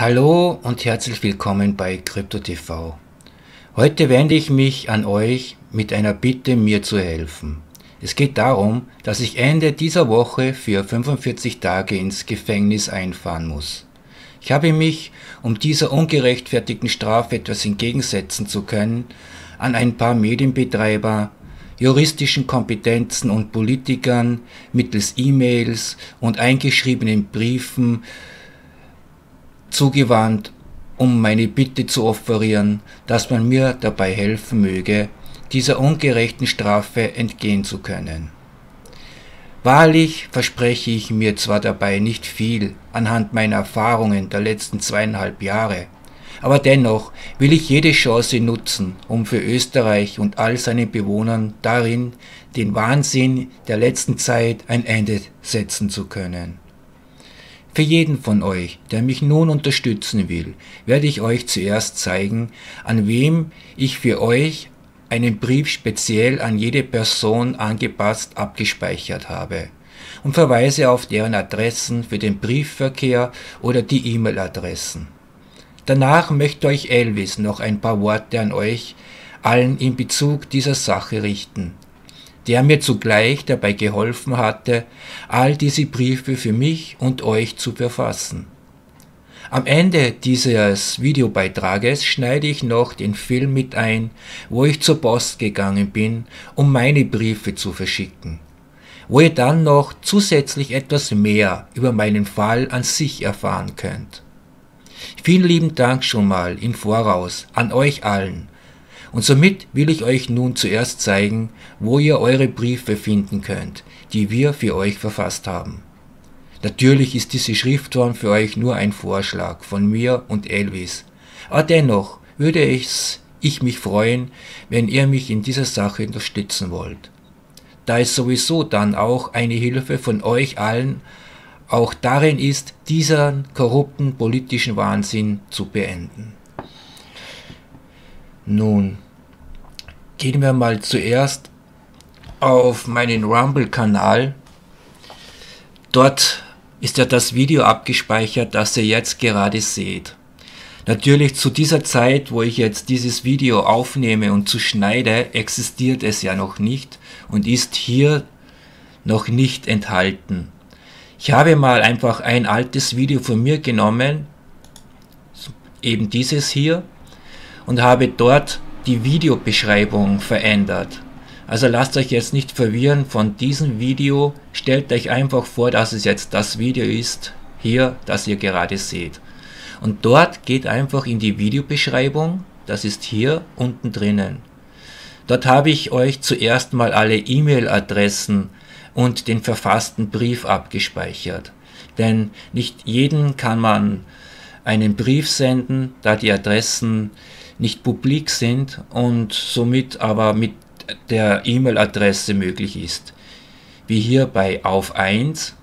Hallo und herzlich willkommen bei CryptoTV. Heute wende ich mich an euch mit einer Bitte, mir zu helfen. Es geht darum, dass ich Ende dieser Woche für 45 Tage ins Gefängnis einfahren muss. Ich habe mich, um dieser ungerechtfertigten Strafe etwas entgegensetzen zu können, an ein paar Medienbetreiber, juristischen Kompetenzen und Politikern mittels E-Mails und eingeschriebenen Briefen zugewandt, um meine Bitte zu offerieren, dass man mir dabei helfen möge, dieser ungerechten Strafe entgehen zu können. Wahrlich verspreche ich mir zwar dabei nicht viel anhand meiner Erfahrungen der letzten zweieinhalb Jahre, aber dennoch will ich jede Chance nutzen, um für Österreich und all seinen Bewohnern darin den Wahnsinn der letzten Zeit ein Ende setzen zu können. Für jeden von euch, der mich nun unterstützen will, werde ich euch zuerst zeigen, an wem ich für euch einen Brief speziell an jede Person angepasst abgespeichert habe und verweise auf deren Adressen für den Briefverkehr oder die E-Mail-Adressen. Danach möchte euch Elvis noch ein paar Worte an euch allen in Bezug dieser Sache richten der mir zugleich dabei geholfen hatte, all diese Briefe für mich und euch zu verfassen. Am Ende dieses Videobeitrages schneide ich noch den Film mit ein, wo ich zur Post gegangen bin, um meine Briefe zu verschicken, wo ihr dann noch zusätzlich etwas mehr über meinen Fall an sich erfahren könnt. Vielen lieben Dank schon mal im Voraus an euch allen und somit will ich euch nun zuerst zeigen, wo ihr eure Briefe finden könnt, die wir für euch verfasst haben. Natürlich ist diese Schriftform für euch nur ein Vorschlag von mir und Elvis, aber dennoch würde ich, ich mich freuen, wenn ihr mich in dieser Sache unterstützen wollt. Da es sowieso dann auch eine Hilfe von euch allen auch darin ist, diesen korrupten politischen Wahnsinn zu beenden. Nun, gehen wir mal zuerst auf meinen Rumble-Kanal. Dort ist ja das Video abgespeichert, das ihr jetzt gerade seht. Natürlich zu dieser Zeit, wo ich jetzt dieses Video aufnehme und zu schneide, existiert es ja noch nicht und ist hier noch nicht enthalten. Ich habe mal einfach ein altes Video von mir genommen, eben dieses hier, und habe dort die Videobeschreibung verändert. Also lasst euch jetzt nicht verwirren von diesem Video, stellt euch einfach vor, dass es jetzt das Video ist, hier, das ihr gerade seht. Und dort geht einfach in die Videobeschreibung, das ist hier unten drinnen. Dort habe ich euch zuerst mal alle E-Mail-Adressen und den verfassten Brief abgespeichert. Denn nicht jeden kann man einen Brief senden, da die Adressen nicht publik sind und somit aber mit der E-Mail-Adresse möglich ist. Wie hier bei Auf 1,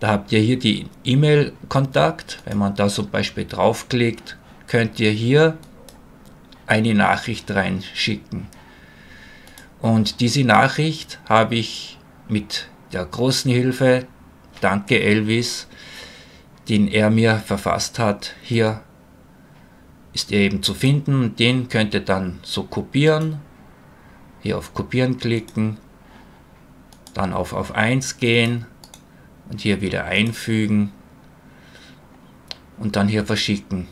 da habt ihr hier die E-Mail-Kontakt. Wenn man da zum Beispiel draufklickt, könnt ihr hier eine Nachricht reinschicken. Und diese Nachricht habe ich mit der großen Hilfe, danke Elvis, den er mir verfasst hat, hier ist eben zu finden. Den könnt ihr dann so kopieren. Hier auf Kopieren klicken. Dann auf auf 1 gehen und hier wieder einfügen und dann hier verschicken.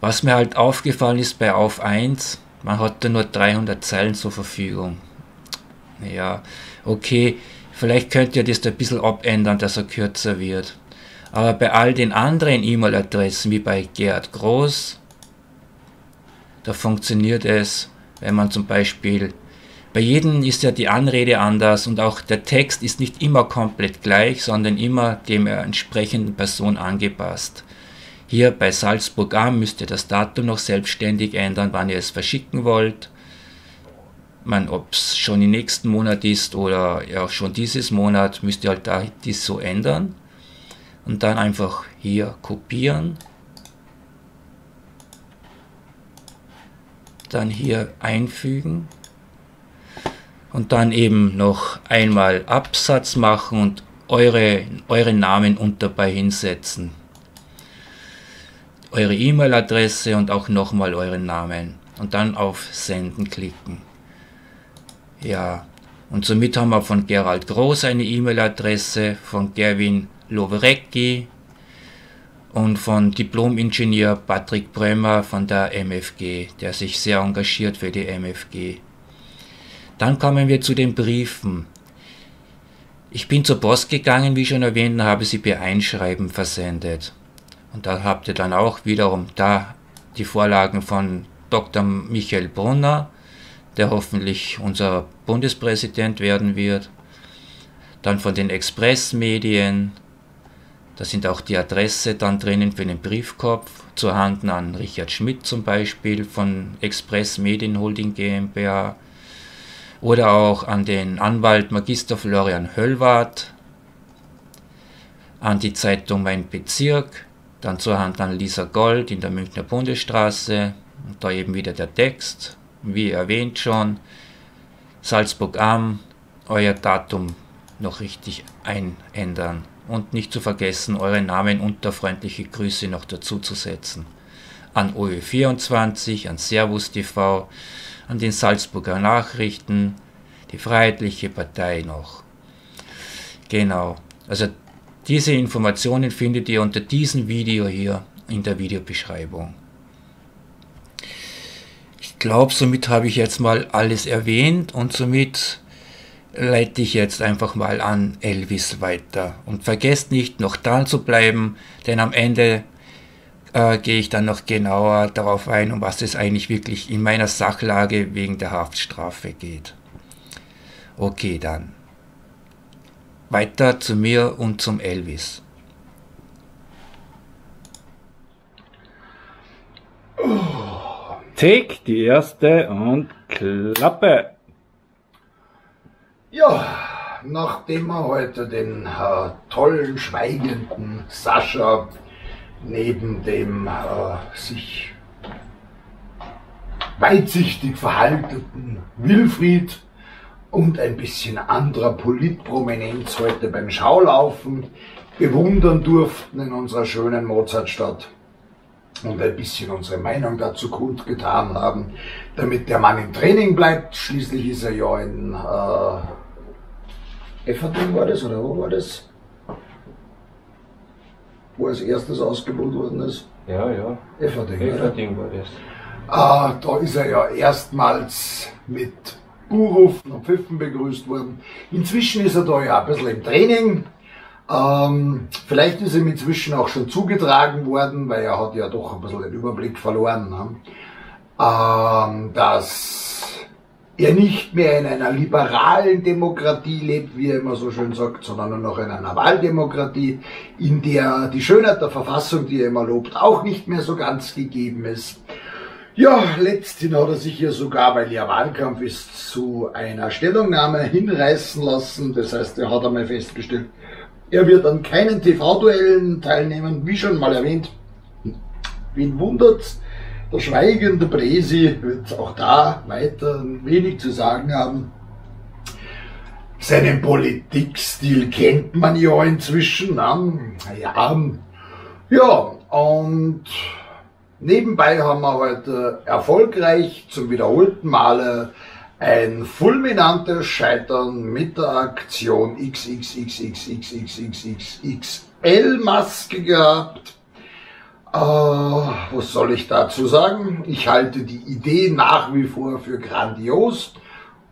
Was mir halt aufgefallen ist bei auf 1, man hatte nur 300 Zeilen zur Verfügung. Ja, okay, vielleicht könnt ihr das ein bisschen abändern, dass er kürzer wird. Aber bei all den anderen E-Mail-Adressen, wie bei Gerhard Groß, da funktioniert es, wenn man zum Beispiel, bei jedem ist ja die Anrede anders und auch der Text ist nicht immer komplett gleich, sondern immer dem entsprechenden Person angepasst. Hier bei Salzburg am müsst ihr das Datum noch selbstständig ändern, wann ihr es verschicken wollt. Ob es schon im nächsten Monat ist oder ja schon dieses Monat, müsst ihr halt da dies so ändern. Und dann einfach hier kopieren dann hier einfügen und dann eben noch einmal Absatz machen und eure, euren Namen und dabei hinsetzen. eure E-Mail-Adresse und auch nochmal euren Namen und dann auf Senden klicken. Ja, und somit haben wir von Gerald Groß eine E-Mail-Adresse, von Gerwin Loverecki und von Diplom-Ingenieur Patrick Brömer von der MFG, der sich sehr engagiert für die MFG. Dann kommen wir zu den Briefen. Ich bin zur Post gegangen, wie schon erwähnt, und habe sie per Einschreiben versendet. Und da habt ihr dann auch wiederum da die Vorlagen von Dr. Michael Brunner, der hoffentlich unser Bundespräsident werden wird. Dann von den Expressmedien. Da sind auch die Adresse dann drinnen für den Briefkopf. Zur Hand an Richard Schmidt zum Beispiel von Express Medien Holding GmbH. Oder auch an den Anwalt Magister Florian Höllwart. An die Zeitung Mein Bezirk dann zur Hand an Lisa Gold in der Münchner Bundesstraße. Und da eben wieder der Text, wie erwähnt schon. Salzburg am, euer Datum noch richtig einändern. Und nicht zu vergessen, eure Namen unter freundliche Grüße noch dazu zu setzen. An OE24, an Servus TV, an den Salzburger Nachrichten, die Freiheitliche Partei noch. Genau. Also diese Informationen findet ihr unter diesem Video hier in der Videobeschreibung. Ich glaube, somit habe ich jetzt mal alles erwähnt und somit leite ich jetzt einfach mal an Elvis weiter. Und vergesst nicht, noch dran zu bleiben, denn am Ende äh, gehe ich dann noch genauer darauf ein, um was es eigentlich wirklich in meiner Sachlage wegen der Haftstrafe geht. Okay, dann weiter zu mir und zum Elvis. Take die erste und Klappe. Ja, nachdem wir heute den äh, tollen, schweigenden Sascha neben dem äh, sich weitsichtig verhaltenen Wilfried und ein bisschen anderer Politprominenz heute beim Schaulaufen bewundern durften in unserer schönen Mozartstadt und ein bisschen unsere Meinung dazu kundgetan haben, damit der Mann im Training bleibt. Schließlich ist er ja in äh, Efferding war das oder wo war das? Wo als erstes ausgebaut worden ist? Ja, ja. Efferding. Efferding war das. Äh, da ist er ja erstmals mit Buhrufen und Pfiffen begrüßt worden. Inzwischen ist er da ja ein bisschen im Training. Ähm, vielleicht ist ihm inzwischen auch schon zugetragen worden, weil er hat ja doch ein bisschen den Überblick verloren, ne? ähm, dass er nicht mehr in einer liberalen Demokratie lebt, wie er immer so schön sagt, sondern nur noch in einer Wahldemokratie, in der die Schönheit der Verfassung, die er immer lobt, auch nicht mehr so ganz gegeben ist. Ja, letzthin hat er sich hier sogar, weil ja Wahlkampf ist, zu einer Stellungnahme hinreißen lassen. Das heißt, er hat einmal festgestellt, er wird an keinen TV-Duellen teilnehmen, wie schon mal erwähnt. Wen wundert's? Der schweigende Presi wird auch da weiter wenig zu sagen haben. Seinen Politikstil kennt man ja inzwischen. Ja, ja, und Nebenbei haben wir heute erfolgreich zum wiederholten Male ein fulminantes Scheitern mit der Aktion XXXXXXXXXL-Maske gehabt. Äh, was soll ich dazu sagen? Ich halte die Idee nach wie vor für grandios.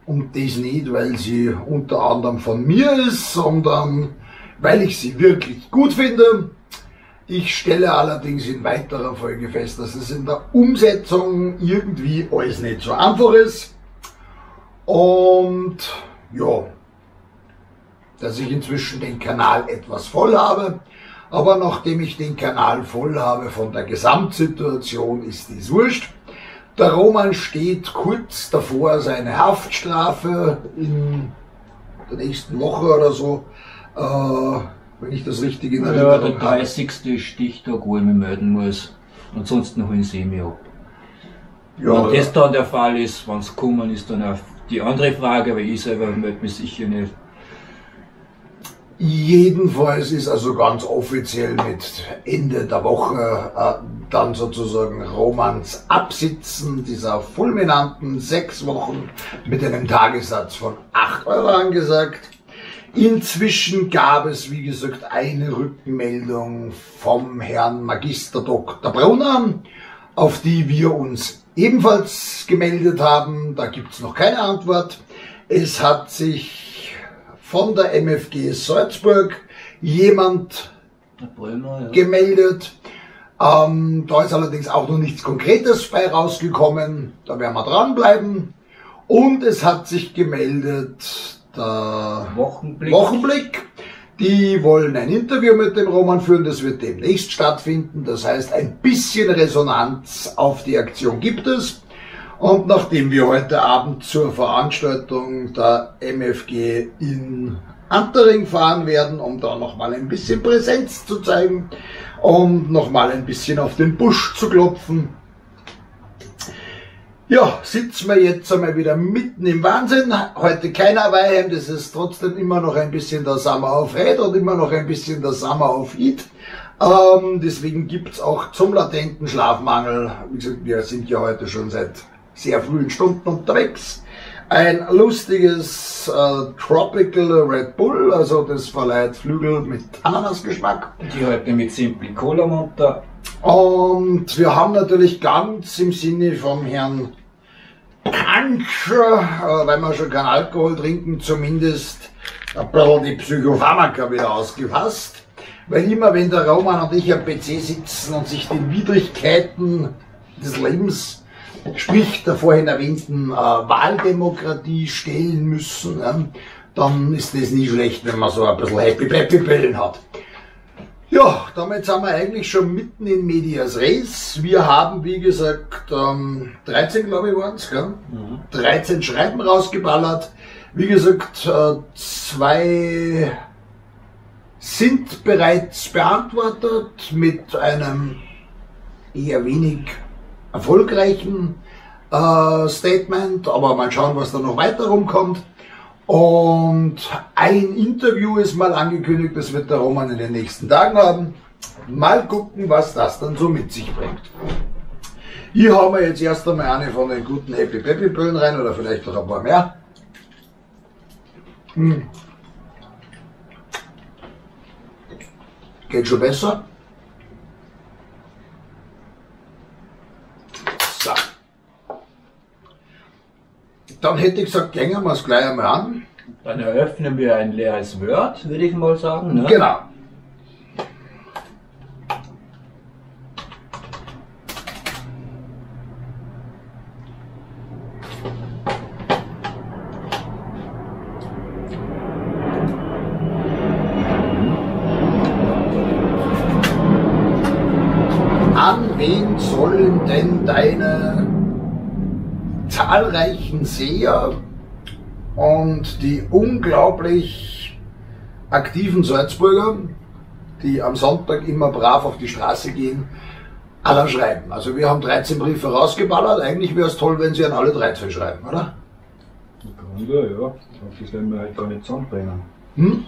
Und das nicht, weil sie unter anderem von mir ist, sondern weil ich sie wirklich gut finde. Ich stelle allerdings in weiterer Folge fest, dass es in der Umsetzung irgendwie alles nicht so einfach ist. Und ja, dass ich inzwischen den Kanal etwas voll habe. Aber nachdem ich den Kanal voll habe von der Gesamtsituation, ist es wurscht. Der Roman steht kurz davor, seine Haftstrafe in der nächsten Woche oder so äh, wenn ich das richtig in Erinnerung habe. Ja, der 30. Stichtag, wo ich mich melden muss. Ansonsten holen sie mich ab. Ja, wenn das dann der Fall ist, wenn es kommen, ist dann auch die andere Frage, aber ich selber melde mich sicher nicht. Jedenfalls ist also ganz offiziell mit Ende der Woche äh, dann sozusagen Romans Absitzen dieser fulminanten sechs Wochen mit einem Tagessatz von 8 Euro angesagt. Inzwischen gab es, wie gesagt, eine Rückmeldung vom Herrn Magister Dr. Brunner, auf die wir uns ebenfalls gemeldet haben. Da gibt es noch keine Antwort. Es hat sich von der MFG Salzburg jemand Brömer, ja. gemeldet. Ähm, da ist allerdings auch noch nichts Konkretes bei rausgekommen. Da werden wir dranbleiben. Und es hat sich gemeldet der Wochenblick. Wochenblick. Die wollen ein Interview mit dem Roman führen, das wird demnächst stattfinden. Das heißt, ein bisschen Resonanz auf die Aktion gibt es. Und nachdem wir heute Abend zur Veranstaltung der MFG in Antering fahren werden, um da nochmal ein bisschen Präsenz zu zeigen und nochmal ein bisschen auf den Busch zu klopfen, ja, sitzen wir jetzt einmal wieder mitten im Wahnsinn. Heute keiner Weihheim, das ist trotzdem immer noch ein bisschen der Summer of Hate und immer noch ein bisschen der Summer of Heat. Ähm, deswegen gibt's auch zum latenten Schlafmangel, wie gesagt, wir sind ja heute schon seit sehr frühen Stunden unterwegs, ein lustiges äh, Tropical Red Bull, also das verleiht Flügel mit Ananasgeschmack. Die heute mit Simply Cola munter. Und wir haben natürlich ganz im Sinne vom Herrn Kantscher, äh, weil wir schon keinen Alkohol trinken, zumindest ein bisschen die Psychopharmaka wieder ausgefasst. Weil immer wenn der Roman und ich am PC sitzen und sich den Widrigkeiten des Lebens, sprich der vorhin erwähnten äh, Wahldemokratie stellen müssen, äh, dann ist das nie schlecht, wenn man so ein bisschen Happy Peppy Bellen hat. Ja, damit sind wir eigentlich schon mitten in Medias Res. Wir haben, wie gesagt, ähm, 13, glaube ich, waren es, mhm. 13 Schreiben rausgeballert. Wie gesagt, äh, zwei sind bereits beantwortet mit einem eher wenig erfolgreichen äh, Statement, aber mal schauen, was da noch weiter rumkommt. Und ein Interview ist mal angekündigt, das wird der Roman in den nächsten Tagen haben. Mal gucken, was das dann so mit sich bringt. Hier haben wir jetzt erst einmal eine von den guten Happy Peppy Böllen rein oder vielleicht noch ein paar mehr. Hm. Geht schon besser. Dann hätte ich gesagt, gängen wir es gleich einmal an. Dann eröffnen wir ein leeres Word, würde ich mal sagen. Ne? Genau. Seher und die unglaublich aktiven Salzburger, die am Sonntag immer brav auf die Straße gehen, aller schreiben. Also wir haben 13 Briefe rausgeballert. Eigentlich wäre es toll, wenn sie an alle 13 schreiben, oder? Ja, ja. Das werden wir halt gar nicht zusammenbringen. Hm?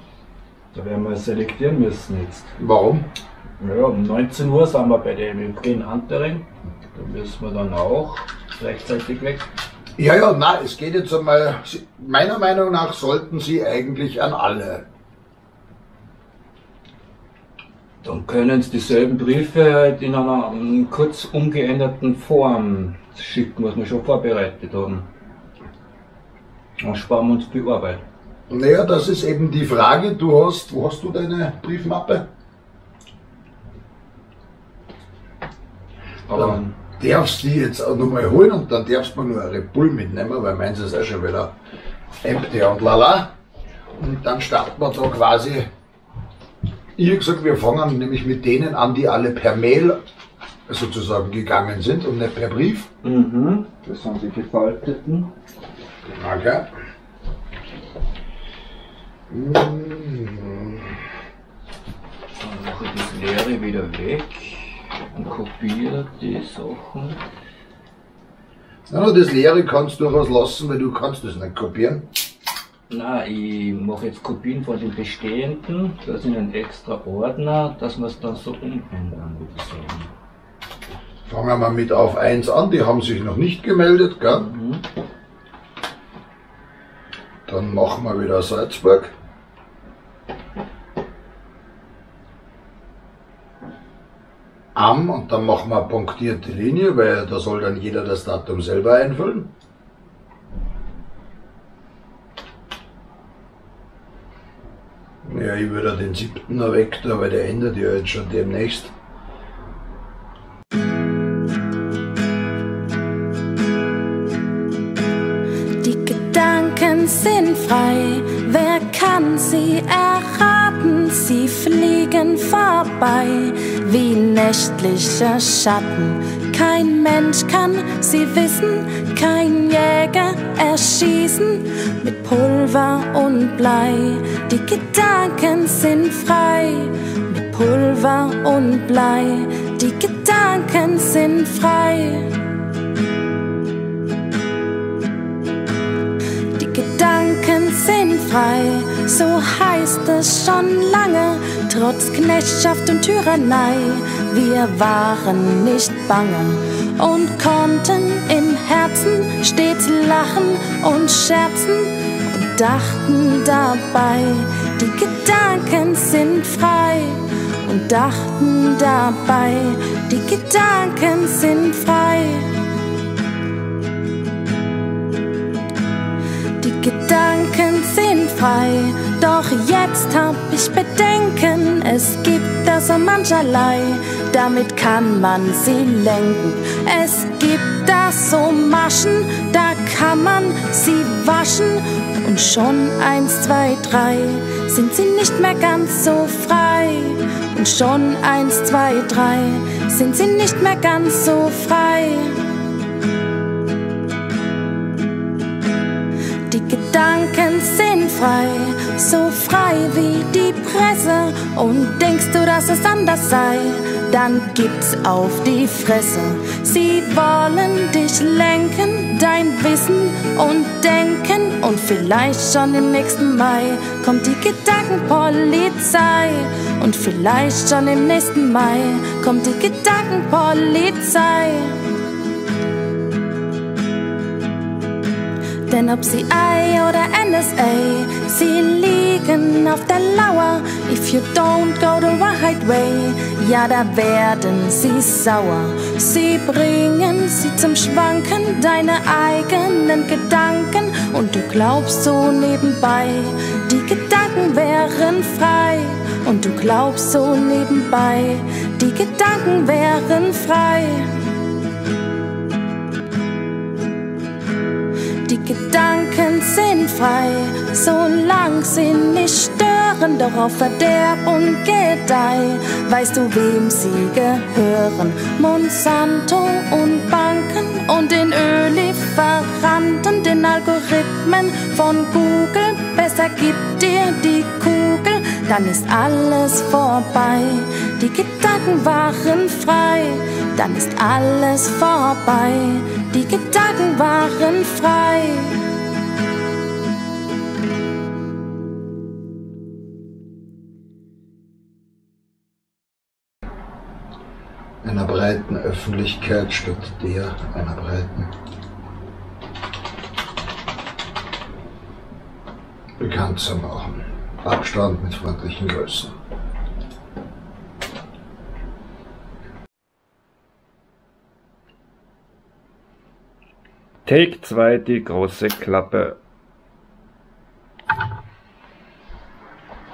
Da werden wir selektieren müssen jetzt. Warum? Ja, um 19 Uhr sind wir bei dem im Green Huntering. Da müssen wir dann auch rechtzeitig weg. Ja, ja, na, es geht jetzt einmal, meiner Meinung nach sollten sie eigentlich an alle. Dann können Sie dieselben Briefe in einer kurz umgeänderten Form schicken, was wir schon vorbereitet haben. Dann sparen wir uns die Arbeit. Naja, das ist eben die Frage. Du hast, wo hast du deine Briefmappe? Aber darfst die jetzt auch nochmal holen und dann darfst du nur eine Red Bull mitnehmen, weil meins ist auch schon wieder empty und lala. Und dann starten wir da quasi. Ich gesagt, wir fangen nämlich mit denen an, die alle per Mail sozusagen gegangen sind und nicht per Brief. Mhm, das sind die gefalteten. Okay. Mhm. Dann mache ich das leere wieder weg und kopiere die Sachen. Ja, das Leere kannst du durchaus lassen, weil du kannst das nicht kopieren. Na, ich mache jetzt Kopien von den bestehenden, das in einen extra Ordner, dass wir es dann so umändern, würde ich sagen. Fangen wir mit auf 1 an, die haben sich noch nicht gemeldet, gell? Mhm. Dann machen wir wieder Salzburg. Am und dann machen wir punktierte Linie, weil da soll dann jeder das Datum selber einfüllen. Ja, ich würde den siebten noch weg, da, weil der endet ja jetzt schon demnächst. Die Gedanken sind frei, wer kann sie erraten? Sie fliegen vorbei wie nächtliche Schatten. Kein Mensch kann sie wissen, kein Jäger erschießen mit Pulver und Blei. Die Gedanken sind frei mit Pulver und Blei. Die Gedanken sind frei. Die Gedanken sind frei, so heißt es schon lange, trotz Knechtschaft und Tyrannei. Wir waren nicht bange und konnten im Herzen stets lachen und scherzen und dachten dabei, die Gedanken sind frei und dachten dabei, die Gedanken sind frei. Frei, doch jetzt hab ich Bedenken. Es gibt da so mancherlei, damit kann man sie lenken. Es gibt da so Maschen, da kann man sie waschen. Und schon eins, zwei, drei sind sie nicht mehr ganz so frei. Und schon eins, zwei, drei sind sie nicht mehr ganz so frei. Gedanken sind frei, so frei wie die Presse. Und denkst du, dass es anders sei, dann gibt's auf die Fresse. Sie wollen dich lenken, dein Wissen und Denken. Und vielleicht schon im nächsten Mai kommt die Gedankenpolizei. Und vielleicht schon im nächsten Mai kommt die Gedankenpolizei. Denn ob sie I oder NSA, sie liegen auf der Lauer. If you don't go the right way, ja, da werden sie sauer. Sie bringen sie zum Schwanken, deine eigenen Gedanken. Und du glaubst so nebenbei, die Gedanken wären frei. Und du glaubst so nebenbei, die Gedanken wären frei. Frei, solang sie nicht stören, doch auf Verderb und Gedeih. Weißt du, wem sie gehören? Monsanto und Banken und den Öllieferanten, den Algorithmen von Google. Besser gib dir die Kugel, dann ist alles vorbei. Die Gedanken waren frei, dann ist alles vorbei. Die Gedanken waren frei. Öffentlichkeit statt der einer breiten. Bekannt zu machen. Abstand mit freundlichen Grüßen. Take 2, die große Klappe.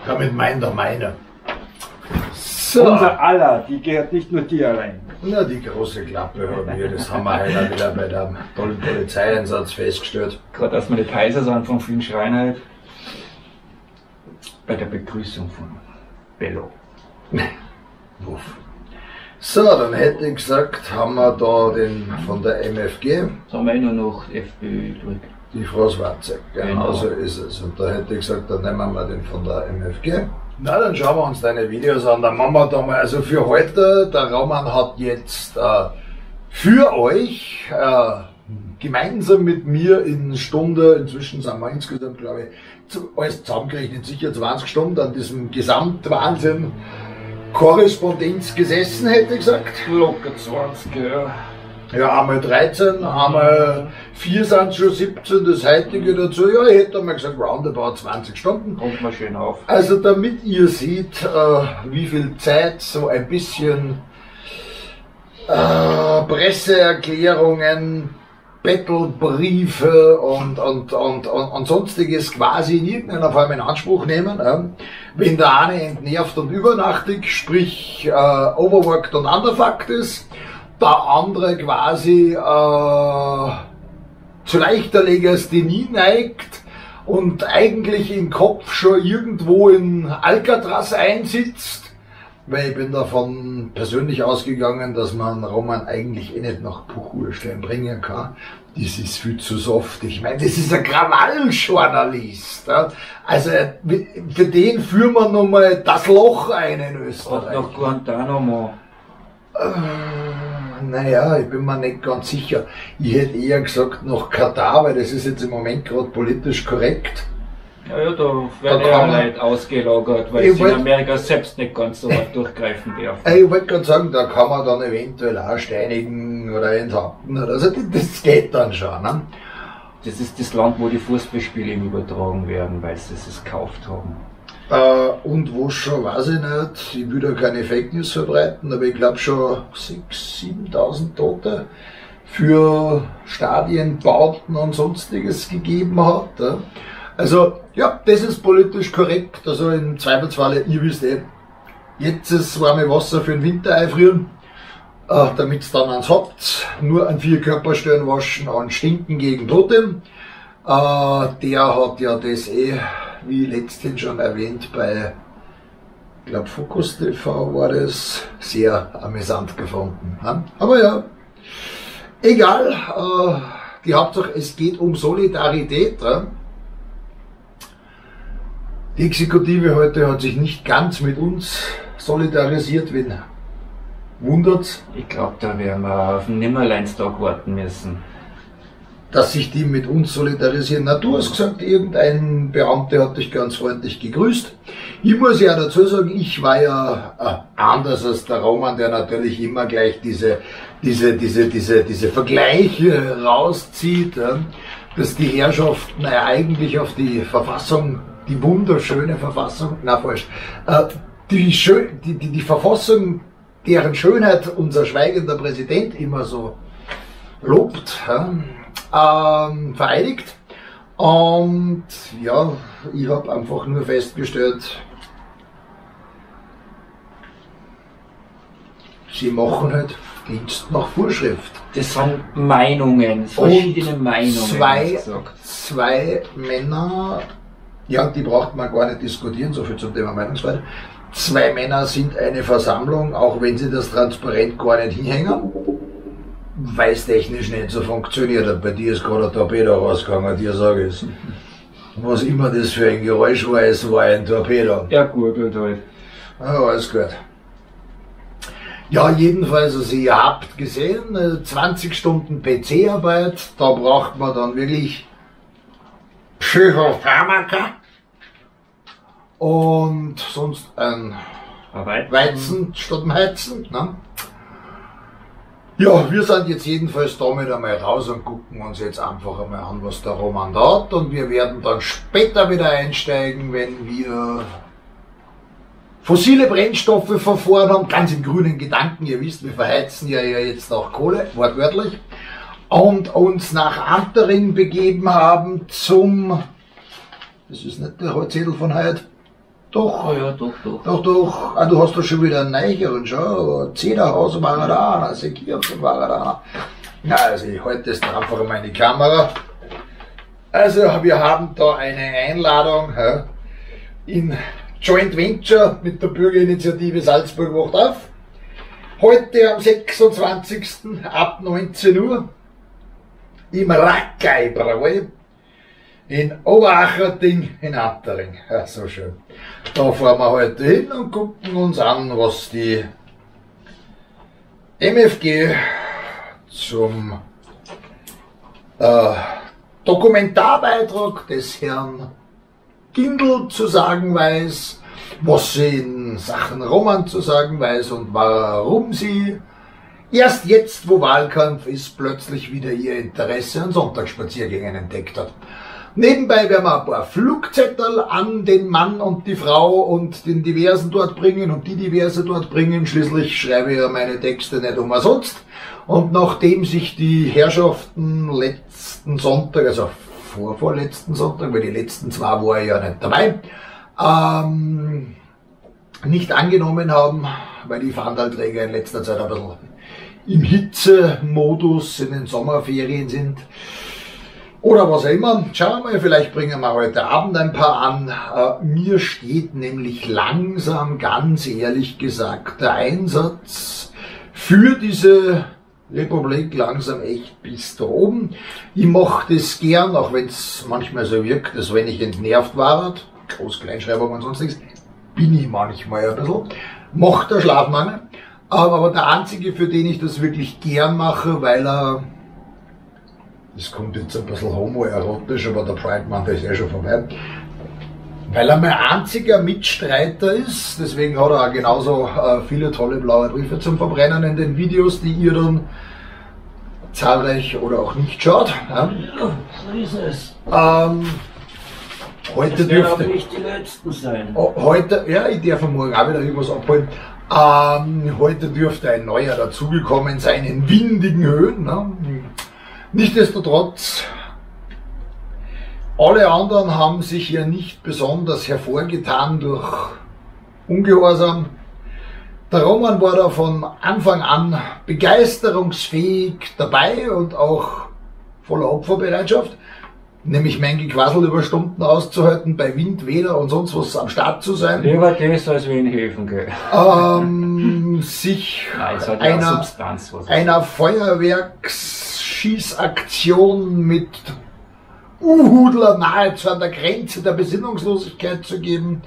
Damit meint er meine. So. Unser aller, die gehört nicht nur dir allein. Na, die große Klappe haben wir, das haben wir heute wieder bei dem tollen Polizeieinsatz festgestellt. Gerade als wir die Kaiser sind von vielen Schreinheit, bei der Begrüßung von Bello. Wuff. So, dann hätte ich gesagt, haben wir da den von der MFG, Jetzt haben wir eh nur noch FPÖ übrig. die Frau Schwarzek. Genau Genau. so ist es. Und da hätte ich gesagt, dann nehmen wir den von der MFG. Na, dann schauen wir uns deine Videos an. Dann machen wir da mal, also für heute, der Roman hat jetzt äh, für euch äh, gemeinsam mit mir in Stunde, inzwischen sind wir insgesamt, glaube ich, zu, alles zusammengerechnet sicher 20 Stunden an diesem Gesamtwahnsinn Korrespondenz gesessen, hätte ich gesagt. Locker 20, ja. Ja, einmal 13, einmal 4 sind schon 17, das heutige dazu. Ja, ich hätte mal gesagt, roundabout 20 Stunden. Kommt mal schön auf. Also damit ihr seht, äh, wie viel Zeit so ein bisschen äh, Presseerklärungen, Battlebriefe und, und, und, und, und sonstiges quasi in irgendeiner Form in Anspruch nehmen. Wenn der eine entnervt und übernachtig, sprich äh, overworked und underfucked ist, der andere quasi äh, zu leichter Legasthenie neigt und eigentlich im Kopf schon irgendwo in Alcatraz einsitzt, weil ich bin davon persönlich ausgegangen, dass man Roman eigentlich eh nicht nach Buchurstein bringen kann. Das ist viel zu soft. Ich meine, das ist ein Krawalljournalist. Ja? Also für den führen wir nochmal das Loch ein in Österreich. Auch nach Guantanamo. Äh, naja, ich bin mir nicht ganz sicher. Ich hätte eher gesagt nach Katar, weil das ist jetzt im Moment gerade politisch korrekt. Ja, ja, da werden ja Leute ausgelagert, weil sie wollt- in Amerika selbst nicht ganz so weit durchgreifen dürfen. Äh, Ich wollte gerade sagen, da kann man dann eventuell auch steinigen oder enthaupten. Oder so. Das- geht dann schon. Ne? Das ist das Land, wo die Fußballspiele übertragen werden, weil sie es gekauft haben. Äh, und wo schon, weiß ich nicht, ich will da keine Fake News verbreiten, aber ich glaube schon 6.000, 7.000 Tote für Stadienbauten und sonstiges gegeben hat. Ja. Also, ja, das ist politisch korrekt. Also im Zweifelsfalle, ihr wisst eh, jetzt ist warme Wasser für den Winter einfrieren, äh, damit es dann ans habt. Nur an vier Körperstellen waschen und stinken gegen Totem. Äh, der hat ja das eh, wie letztens schon erwähnt, bei, ich glaube, Focus TV war das, sehr amüsant gefunden. ne? Aber ja, egal. Äh, die Hauptsache, es geht um Solidarität. Die Exekutive heute hat sich nicht ganz mit uns solidarisiert, wen wundert's. Ich glaube, da werden wir auf den Nimmerleinstag warten müssen. Dass sich die mit uns solidarisieren. Na, du hast gesagt, irgendein Beamter hat dich ganz freundlich gegrüßt. Ich muss ja dazu sagen, ich war ja äh, anders als der Roman, der natürlich immer gleich diese, diese, diese, diese, diese Vergleiche rauszieht, dass die Herrschaften ja eigentlich auf die Verfassung, die wunderschöne Verfassung, na falsch, äh, die, schön, die, die, die Verfassung, deren Schönheit unser schweigender Präsident immer so lobt, ähm, vereidigt. Und ja, ich habe einfach nur festgestellt, sie machen halt Dienst nach Vorschrift. Das sind Meinungen, verschiedene Und Meinungen. zwei, zwei Männer, ja, die braucht man gar nicht diskutieren, so viel zum Thema Meinungsfreiheit. Zwei Männer sind eine Versammlung, auch wenn sie das transparent gar nicht hinhängen, weil es technisch nicht so funktioniert hat. Bei dir ist gerade ein Torpedo rausgegangen, dir sage ich. Was immer das für ein Geräusch war, es war ein Torpedo. Ja, gurgelt halt. Ja, alles gut. Ja, jedenfalls, also ihr habt gesehen, äh, 20 Stunden PC-Arbeit, da braucht man dann wirklich Psychopharmaka und sonst ein Weizen statt dem Heizen. Ne? Ja, wir sind jetzt jedenfalls damit einmal raus und gucken uns jetzt einfach einmal an, was der Roman da hat. Und wir werden dann später wieder einsteigen, wenn wir fossile Brennstoffe verfahren haben, ganz im grünen Gedanken. Ihr wisst, wir verheizen ja, jetzt auch Kohle, wortwörtlich. Und uns nach Antering begeben haben zum, das ist nicht der Zettel von heute, doch, ja, doch, doch. doch, doch. Ah, du hast doch schon wieder einen Neicheren, schau. Zederhaus er eine Sekirchen da. Na, also ich halte dann einfach mal in die Kamera. Also, wir haben da eine Einladung ja, in Joint Venture mit der Bürgerinitiative Salzburg wacht auf. Heute am 26. ab 19 Uhr im Rackeibrau in Oberacherding in Antering. Ja, so schön. Da fahren wir heute hin und gucken uns an, was die MFG zum äh, Dokumentarbeitrag des Herrn Gindel zu sagen weiß, was sie in Sachen Roman zu sagen weiß und warum sie erst jetzt, wo Wahlkampf ist, plötzlich wieder ihr Interesse an Sonntagsspaziergängen entdeckt hat. Nebenbei werden wir ein paar Flugzettel an den Mann und die Frau und den Diversen dort bringen und die Diverse dort bringen. Schließlich schreibe ich ja meine Texte nicht umsonst. Und nachdem sich die Herrschaften letzten Sonntag, also vorvorletzten Sonntag, weil die letzten zwei war ich ja nicht dabei, ähm, nicht angenommen haben, weil die Veranstalträger in letzter Zeit ein bisschen im Hitzemodus in den Sommerferien sind. Oder was auch immer. Schauen wir mal, vielleicht bringen wir heute Abend ein paar an. Äh, mir steht nämlich langsam, ganz ehrlich gesagt, der Einsatz für diese Republik langsam echt bis da oben. Ich mache das gern, auch wenn es manchmal so wirkt, als wenn ich entnervt war. Groß-Kleinschreibung und sonst nichts. Bin ich manchmal ein bisschen. Macht der Schlafmangel. Aber der einzige, für den ich das wirklich gern mache, weil er, das kommt jetzt ein bisschen homoerotisch, aber der Pride Month ist eh schon vorbei, weil er mein einziger Mitstreiter ist, deswegen hat er auch genauso äh, viele tolle blaue Briefe zum Verbrennen in den Videos, die ihr dann zahlreich oder auch nicht schaut. Ja, so ist es. Ähm, heute Das dürfte, nicht die letzten sein. oh, heute, ja, ich darf morgen auch wieder irgendwas abholen. Ähm, heute dürfte ein neuer dazugekommen sein in windigen Höhen. Ne? Nichtsdestotrotz, alle anderen haben sich ja nicht besonders hervorgetan durch Ungehorsam. Der Roman war da von Anfang an begeisterungsfähig dabei und auch voller Opferbereitschaft, nämlich mein Gequassel über Stunden auszuhalten, bei Wind, Wetter und sonst was am Start zu sein, Lieber das als wie in Häfen, gell? ähm, sich Nein, ja einer, Substanz, Feuerwerksschießaktion mit Uhudler nahezu an der Grenze der Besinnungslosigkeit zu geben,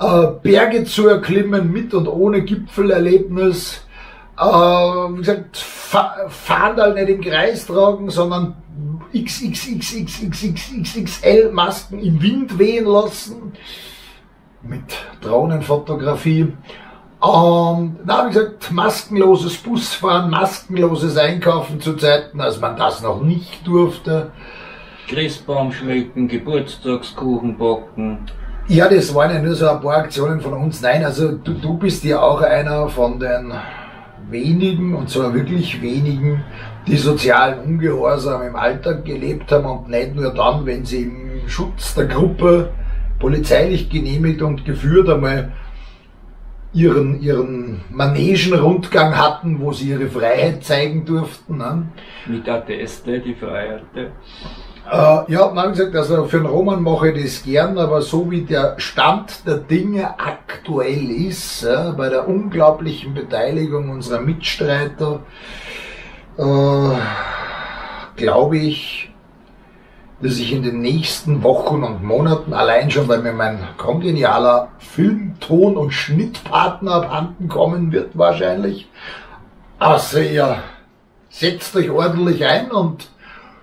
äh, Berge zu erklimmen mit und ohne Gipfelerlebnis, äh, wie gesagt, fa Fahndal nicht im Kreis tragen, sondern XXXXXXXL Masken im Wind wehen lassen mit Drohnenfotografie. Und na, wie gesagt, maskenloses Busfahren, maskenloses Einkaufen zu Zeiten, als man das noch nicht durfte. Christbaum schmücken, Geburtstagskuchen backen. Ja, das waren ja nur so ein paar Aktionen von uns. Nein, also du, du bist ja auch einer von den wenigen, und zwar wirklich wenigen, die sozialen Ungehorsam im Alltag gelebt haben und nicht nur dann, wenn sie im Schutz der Gruppe polizeilich genehmigt und geführt einmal ihren, ihren Manegenrundgang hatten, wo sie ihre Freiheit zeigen durften. Ne? Mit Atteste, die Freierte. Äh, ja, man hat gesagt, also für einen Roman mache ich das gern, aber so wie der Stand der Dinge aktuell ist, ja, bei der unglaublichen Beteiligung unserer Mitstreiter, äh, glaube ich, dass ich in den nächsten Wochen und Monaten allein schon, weil mir mein kongenialer Film, Ton und Schnittpartner abhanden kommen wird wahrscheinlich, also ihr setzt euch ordentlich ein und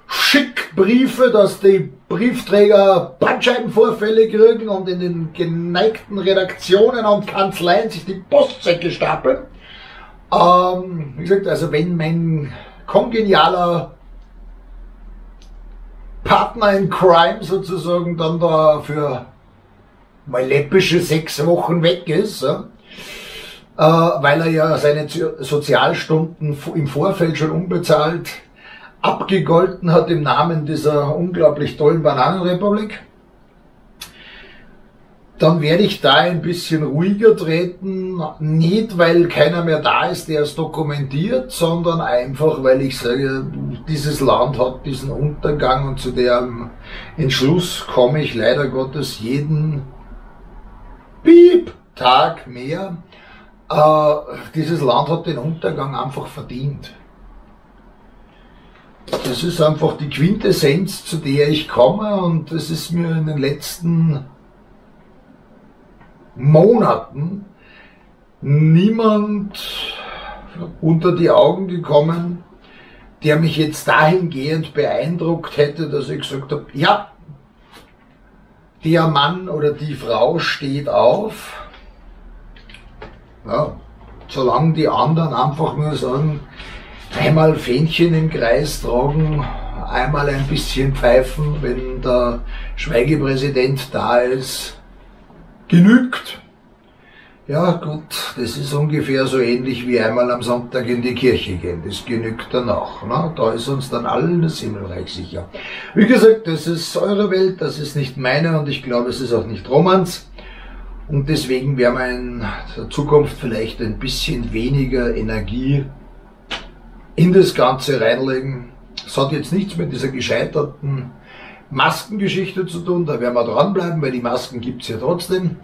schick Briefe, dass die Briefträger Bandscheibenvorfälle kriegen und in den geneigten Redaktionen und Kanzleien sich die Postsäcke stapeln. Ähm, wie gesagt, also wenn mein kongenialer Partner in Crime sozusagen dann da für mal läppische sechs Wochen weg ist, ja, äh, weil er ja seine Sozialstunden im Vorfeld schon unbezahlt abgegolten hat im Namen dieser unglaublich tollen Bananenrepublik, dann werde ich da ein bisschen ruhiger treten, nicht weil keiner mehr da ist, der es dokumentiert, sondern einfach weil ich sage, dieses Land hat diesen Untergang und zu dem Entschluss komme ich leider Gottes jeden Piep Tag mehr. Äh, dieses Land hat den Untergang einfach verdient. Das ist einfach die Quintessenz, zu der ich komme und es ist mir in den letzten Monaten niemand unter die Augen gekommen, der mich jetzt dahingehend beeindruckt hätte, dass ich gesagt habe, ja, der Mann oder die Frau steht auf. Ja, solange die anderen einfach nur sagen, einmal Fähnchen im Kreis tragen, einmal ein bisschen pfeifen, wenn der Schweigepräsident da ist, genügt. Ja gut, das ist ungefähr so ähnlich wie einmal am Sonntag in die Kirche gehen. Das genügt danach. Ne? Da ist uns dann allen das Himmelreich sicher. Wie gesagt, das ist eure Welt, das ist nicht meine und ich glaube, es ist auch nicht Romans. Und deswegen werden wir in der Zukunft vielleicht ein bisschen weniger Energie in das Ganze reinlegen. Es hat jetzt nichts mit dieser gescheiterten Maskengeschichte zu tun, da werden wir dranbleiben, weil die Masken gibt's ja trotzdem.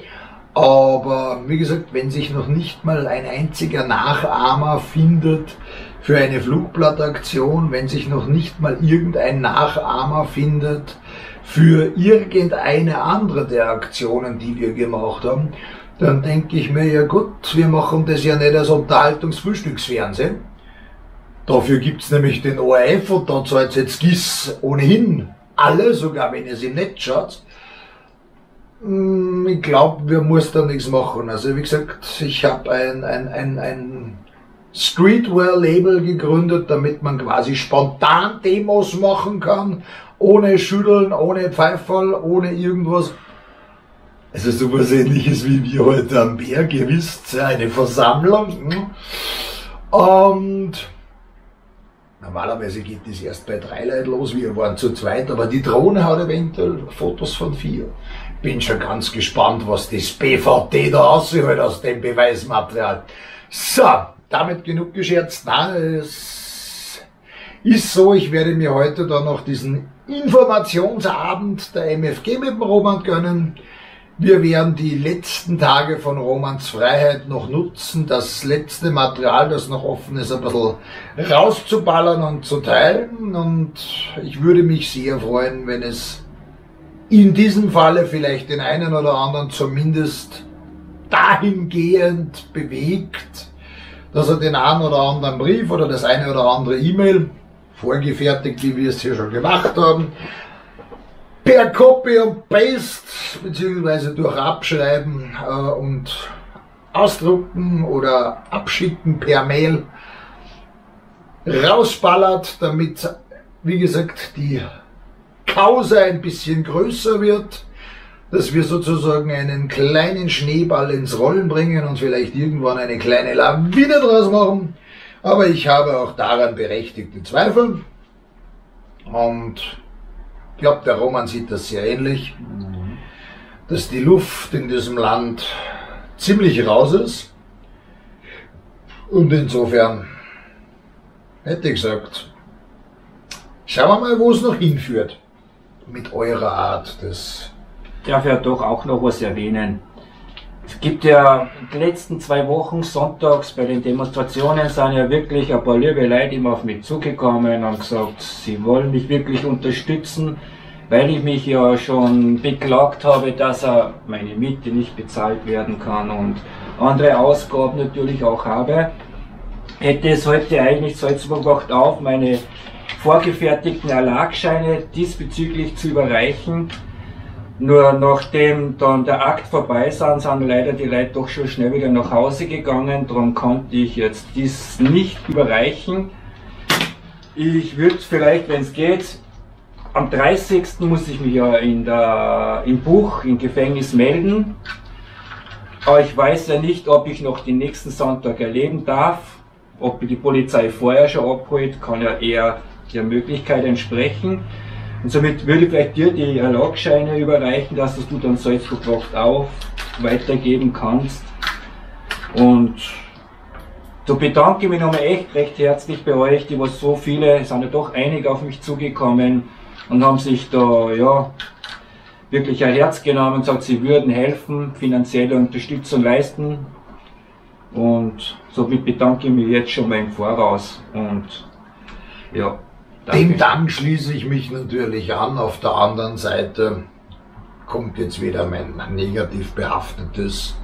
Aber wie gesagt, wenn sich noch nicht mal ein einziger Nachahmer findet für eine Flugblattaktion, wenn sich noch nicht mal irgendein Nachahmer findet für irgendeine andere der Aktionen, die wir gemacht haben, dann denke ich mir, ja gut, wir machen das ja nicht als Unterhaltungsfrühstücksfernsehen. Dafür gibt's nämlich den ORF und da zahlt jetzt GIS ohnehin alle, sogar wenn ihr sie nicht schaut. Hm, ich glaube, wir muss da nichts machen. Also wie gesagt, ich habe ein, ein, ein, ein Streetwear-Label gegründet, damit man quasi spontan Demos machen kann, ohne Schütteln, ohne Pfeiferl, ohne irgendwas. Also sowas ähnliches wie wir heute am Berg, ihr wisst, eine Versammlung. Hm. Und normalerweise geht das erst bei drei Leuten los, wir waren zu zweit, aber die Drohne hat eventuell Fotos von vier bin schon ganz gespannt, was das BVD da aussieht aus dem Beweismaterial. So, damit genug gescherzt. Nein, es ist so, ich werde mir heute dann noch diesen Informationsabend der MFG mit dem Roman gönnen. Wir werden die letzten Tage von Romans Freiheit noch nutzen, das letzte Material, das noch offen ist, ein bisschen rauszuballern und zu teilen. Und ich würde mich sehr freuen, wenn es in diesem Falle vielleicht den einen oder anderen zumindest dahingehend bewegt, dass er den einen oder anderen Brief oder das eine oder andere E-Mail, vorgefertigt, wie wir es hier schon gemacht haben, per Copy und Paste beziehungsweise durch Abschreiben äh, und ausdrucken oder abschicken per Mail rausballert, damit, wie gesagt, die Pause ein bisschen größer wird, dass wir sozusagen einen kleinen Schneeball ins Rollen bringen und vielleicht irgendwann eine kleine Lawine draus machen. Aber ich habe auch daran berechtigte Zweifel. Und ich glaube, der Roman sieht das sehr ähnlich, dass die Luft in diesem Land ziemlich raus ist. Und insofern hätte ich gesagt, schauen wir mal, wo es noch hinführt mit eurer Art des. Darf ja doch auch noch was erwähnen. Es gibt ja die letzten zwei Wochen sonntags bei den Demonstrationen sind ja wirklich ein paar liebe Leute immer auf mich zugekommen und gesagt, sie wollen mich wirklich unterstützen, weil ich mich ja schon beklagt habe, dass er meine Miete nicht bezahlt werden kann und andere Ausgaben natürlich auch habe. Hätte es heute eigentlich Salzburg wacht auf, meine vorgefertigten Erlagscheine diesbezüglich zu überreichen. Nur nachdem dann der Akt vorbei sind, sind leider die Leute doch schon schnell wieder nach Hause gegangen. Darum konnte ich jetzt dies nicht überreichen. Ich würde vielleicht, wenn es geht, am 30. muss ich mich ja in der, im Buch, im Gefängnis melden. Aber ich weiß ja nicht, ob ich noch den nächsten Sonntag erleben darf. Ob die Polizei vorher schon abholt, kann ja eher der Möglichkeit entsprechen. Und somit würde ich vielleicht dir die Erlagscheine überreichen, dass du dann Salzburg Wacht auf weitergeben kannst. Und so bedanke ich mich nochmal echt recht herzlich bei euch, die was so viele, sind ja doch einige auf mich zugekommen und haben sich da ja wirklich ein Herz genommen und gesagt, sie würden helfen, finanzielle Unterstützung leisten. Und somit bedanke ich mich jetzt schon mal im Voraus. Und ja, dem Dank schließe ich mich natürlich an. Auf der anderen Seite kommt jetzt wieder mein negativ behaftetes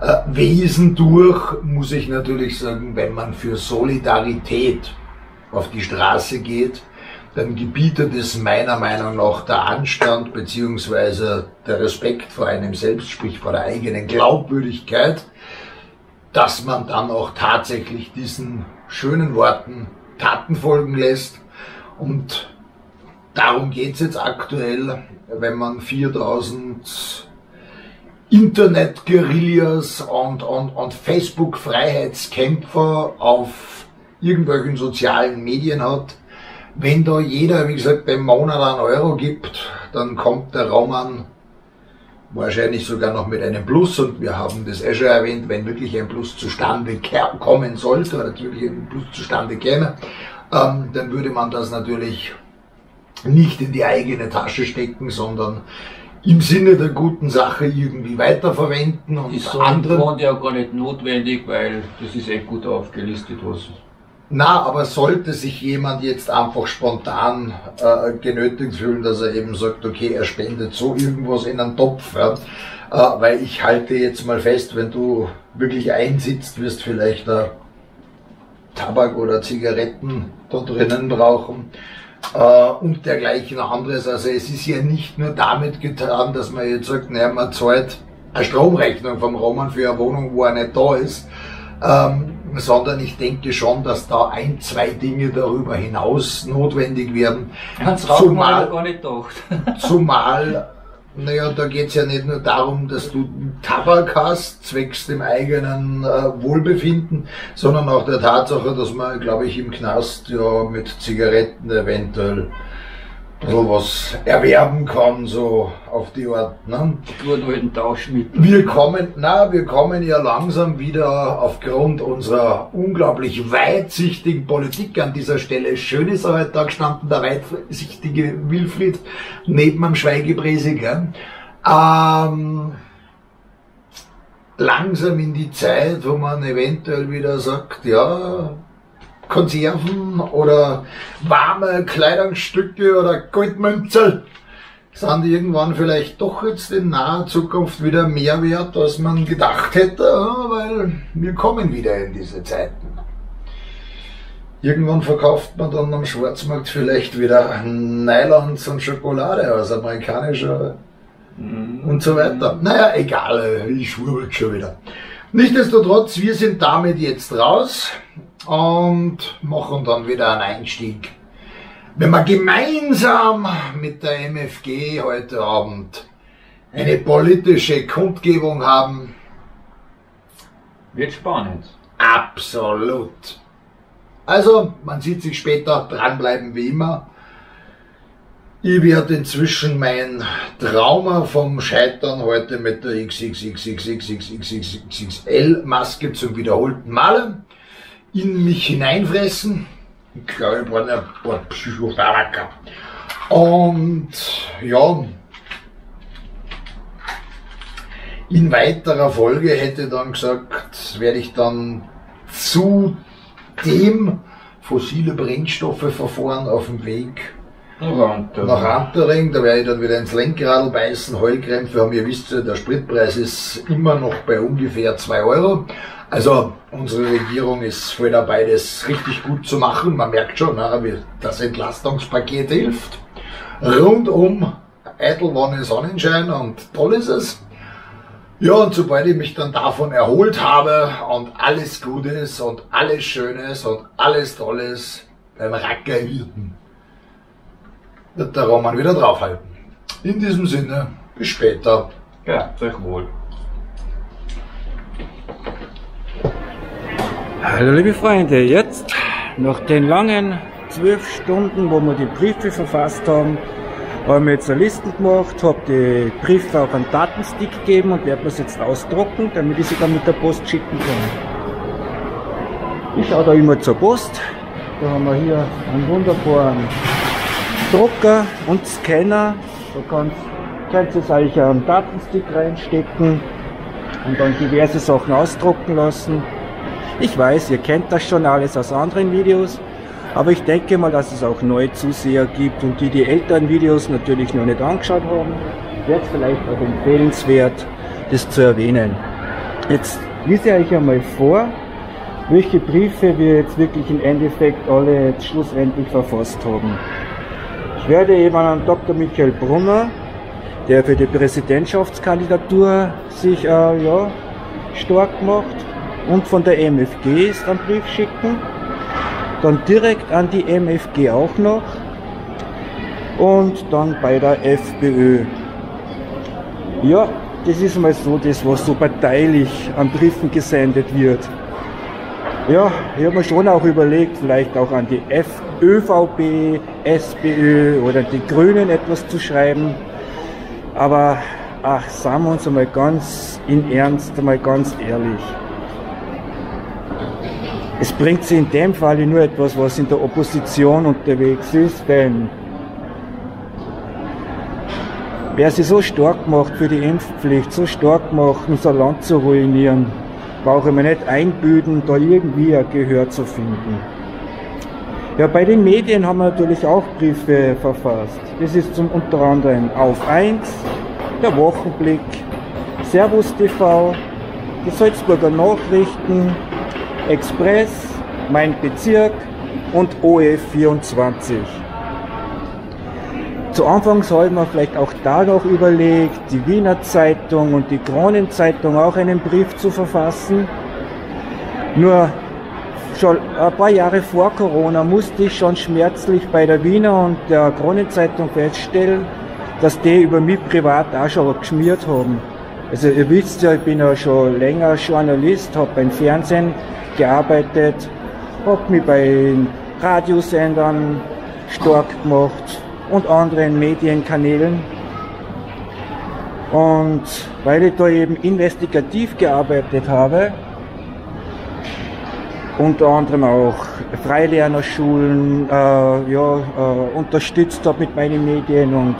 äh, Wesen durch, muss ich natürlich sagen, wenn man für Solidarität auf die Straße geht, dann gebietet es meiner Meinung nach der Anstand beziehungsweise der Respekt vor einem selbst, sprich vor der eigenen Glaubwürdigkeit, dass man dann auch tatsächlich diesen schönen Worten Taten folgen lässt. Und darum geht's jetzt aktuell, wenn man 4000 Internet-Guerillas und, und, und Facebook-Freiheitskämpfer auf irgendwelchen sozialen Medien hat. Wenn da jeder, wie gesagt, im Monat einen Euro gibt, dann kommt der Roman wahrscheinlich sogar noch mit einem Plus und wir haben das eh schon erwähnt, wenn wirklich ein Plus zustande kommen sollte oder wirklich ein Plus zustande käme, ähm, dann würde man das natürlich nicht in die eigene Tasche stecken, sondern im Sinne der guten Sache irgendwie weiterverwenden und ist so anderen. Ist ja gar nicht notwendig, weil das ist echt gut aufgelistet, was. Na, aber sollte sich jemand jetzt einfach spontan äh, genötigt fühlen, dass er eben sagt, okay, er spendet so irgendwas in einen Topf, ja, äh, weil ich halte jetzt mal fest, wenn du wirklich einsitzt, wirst vielleicht äh, Tabak oder Zigaretten da drinnen brauchen äh, und dergleichen anderes. Also es ist ja nicht nur damit getan, dass man jetzt sagt, naja, man zahlt eine Stromrechnung vom Roman für eine Wohnung, wo er nicht da ist, ähm, sondern ich denke schon, dass da ein, zwei Dinge darüber hinaus notwendig werden. Ganz zumal, gar nicht gedacht. zumal naja, da geht's ja nicht nur darum, dass du Tabak hast, zwecks dem eigenen äh, Wohlbefinden, sondern auch der Tatsache, dass man, glaube ich, im Knast ja mit Zigaretten eventuell bisschen was erwerben kann, so auf die Art. Ne? Guten alten Tauschmittel. Wir kommen, na, wir kommen ja langsam wieder aufgrund unserer unglaublich weitsichtigen Politik an dieser Stelle. Schön ist er heute da gestanden, der weitsichtige Wilfried, neben am Schweigepresiger. Ähm, langsam in die Zeit, wo man eventuell wieder sagt, ja, Konserven oder warme Kleidungsstücke oder Goldmünzel sind irgendwann vielleicht doch jetzt in naher Zukunft wieder mehr wert, als man gedacht hätte, weil wir kommen wieder in diese Zeiten. Irgendwann verkauft man dann am Schwarzmarkt vielleicht wieder Nylons und Schokolade aus amerikanischer mhm. und so weiter. Naja, egal, ich schwurbel schon wieder. Nichtsdestotrotz, wir sind damit jetzt raus und machen dann wieder einen Einstieg. Wenn wir gemeinsam mit der MFG heute Abend eine politische Kundgebung haben, wird spannend. Absolut. Also, man sieht sich später, dranbleiben wie immer. Ich werde inzwischen mein Trauma vom Scheitern heute mit der XXXXXXXXL-Maske zum wiederholten Male in mich hineinfressen. Ich glaube, ich brauche ein paar Psychopharmaka. Und ja, in weiterer Folge hätte dann gesagt, werde ich dann zu dem fossile Brennstoffe verfahren auf dem Weg Rantering. Nach Rantering, da werde ich dann wieder ins Lenkrad beißen, Heulkrämpfe haben, ihr wisst ja, der Spritpreis ist immer noch bei ungefähr 2 Euro. Also unsere Regierung ist voll dabei, das richtig gut zu machen. Man merkt schon, wie das Entlastungspaket hilft. Rundum Eitelwanne Sonnenschein und toll ist es. Ja, und sobald ich mich dann davon erholt habe und alles Gutes und alles Schönes und alles Tolles beim Racker hielten, wird der Roman wieder draufhalten. In diesem Sinne, bis später. Ja, euch wohl. Hallo liebe Freunde, jetzt nach den langen zwölf Stunden, wo wir die Briefe verfasst haben, haben wir jetzt eine Liste gemacht, habe die Briefe auf einen Datenstick gegeben und werde das jetzt ausdrucken, damit ich sie dann mit der Post schicken kann. Ich schaue da immer zur Post. Da haben wir hier einen wunderbaren Drucker und Scanner. Da kannst, kannst du jetzt eigentlich einen Datenstick reinstecken und dann diverse Sachen ausdrucken lassen. Ich weiß, ihr kennt das schon alles aus anderen Videos, aber ich denke mal, dass es auch neue Zuseher gibt und die die älteren Videos natürlich noch nicht angeschaut haben, wäre es vielleicht auch empfehlenswert, das zu erwähnen. Jetzt lese ich euch einmal vor, welche Briefe wir jetzt wirklich im Endeffekt alle schlussendlich verfasst haben. Ich werde eben an Dr. Michael Brunner, der für die Präsidentschaftskandidatur sich äh, ja, stark macht und von der MFG ist einen Brief schicken. Dann direkt an die MFG auch noch und dann bei der FPÖ. Ja, das ist mal so das, was so parteilich an Briefen gesendet wird. Ja, ich habe mir schon auch überlegt, vielleicht auch an die F ÖVP, SPÖ oder die Grünen etwas zu schreiben. Aber ach, sagen wir uns einmal ganz in Ernst, einmal ganz ehrlich. Es bringt sie in dem Fall nur etwas, was in der Opposition unterwegs ist, denn wer sie so stark macht für die Impfpflicht, so stark macht, unser Land zu ruinieren, brauche mir nicht einbüden, da irgendwie ein Gehör zu finden. Ja, bei den Medien haben wir natürlich auch Briefe verfasst. Das ist zum unter anderem Auf 1, der Wochenblick, Servus TV, die Salzburger Nachrichten, Express, Mein Bezirk und OF24. Zu Anfangs habe ich mir vielleicht auch da noch überlegt, die Wiener Zeitung und die Kronenzeitung auch einen Brief zu verfassen. Nur schon ein paar Jahre vor Corona musste ich schon schmerzlich bei der Wiener und der Kronenzeitung feststellen, dass die über mich privat auch schon geschmiert haben. Also ihr wisst ja, ich bin ja schon länger Journalist, habe beim Fernsehen gearbeitet, habe mich bei Radiosendern stark gemacht, und anderen Medienkanälen. Und weil ich da eben investigativ gearbeitet habe, unter anderem auch Freilernerschulen äh, ja, äh, unterstützt habe mit meinen Medien und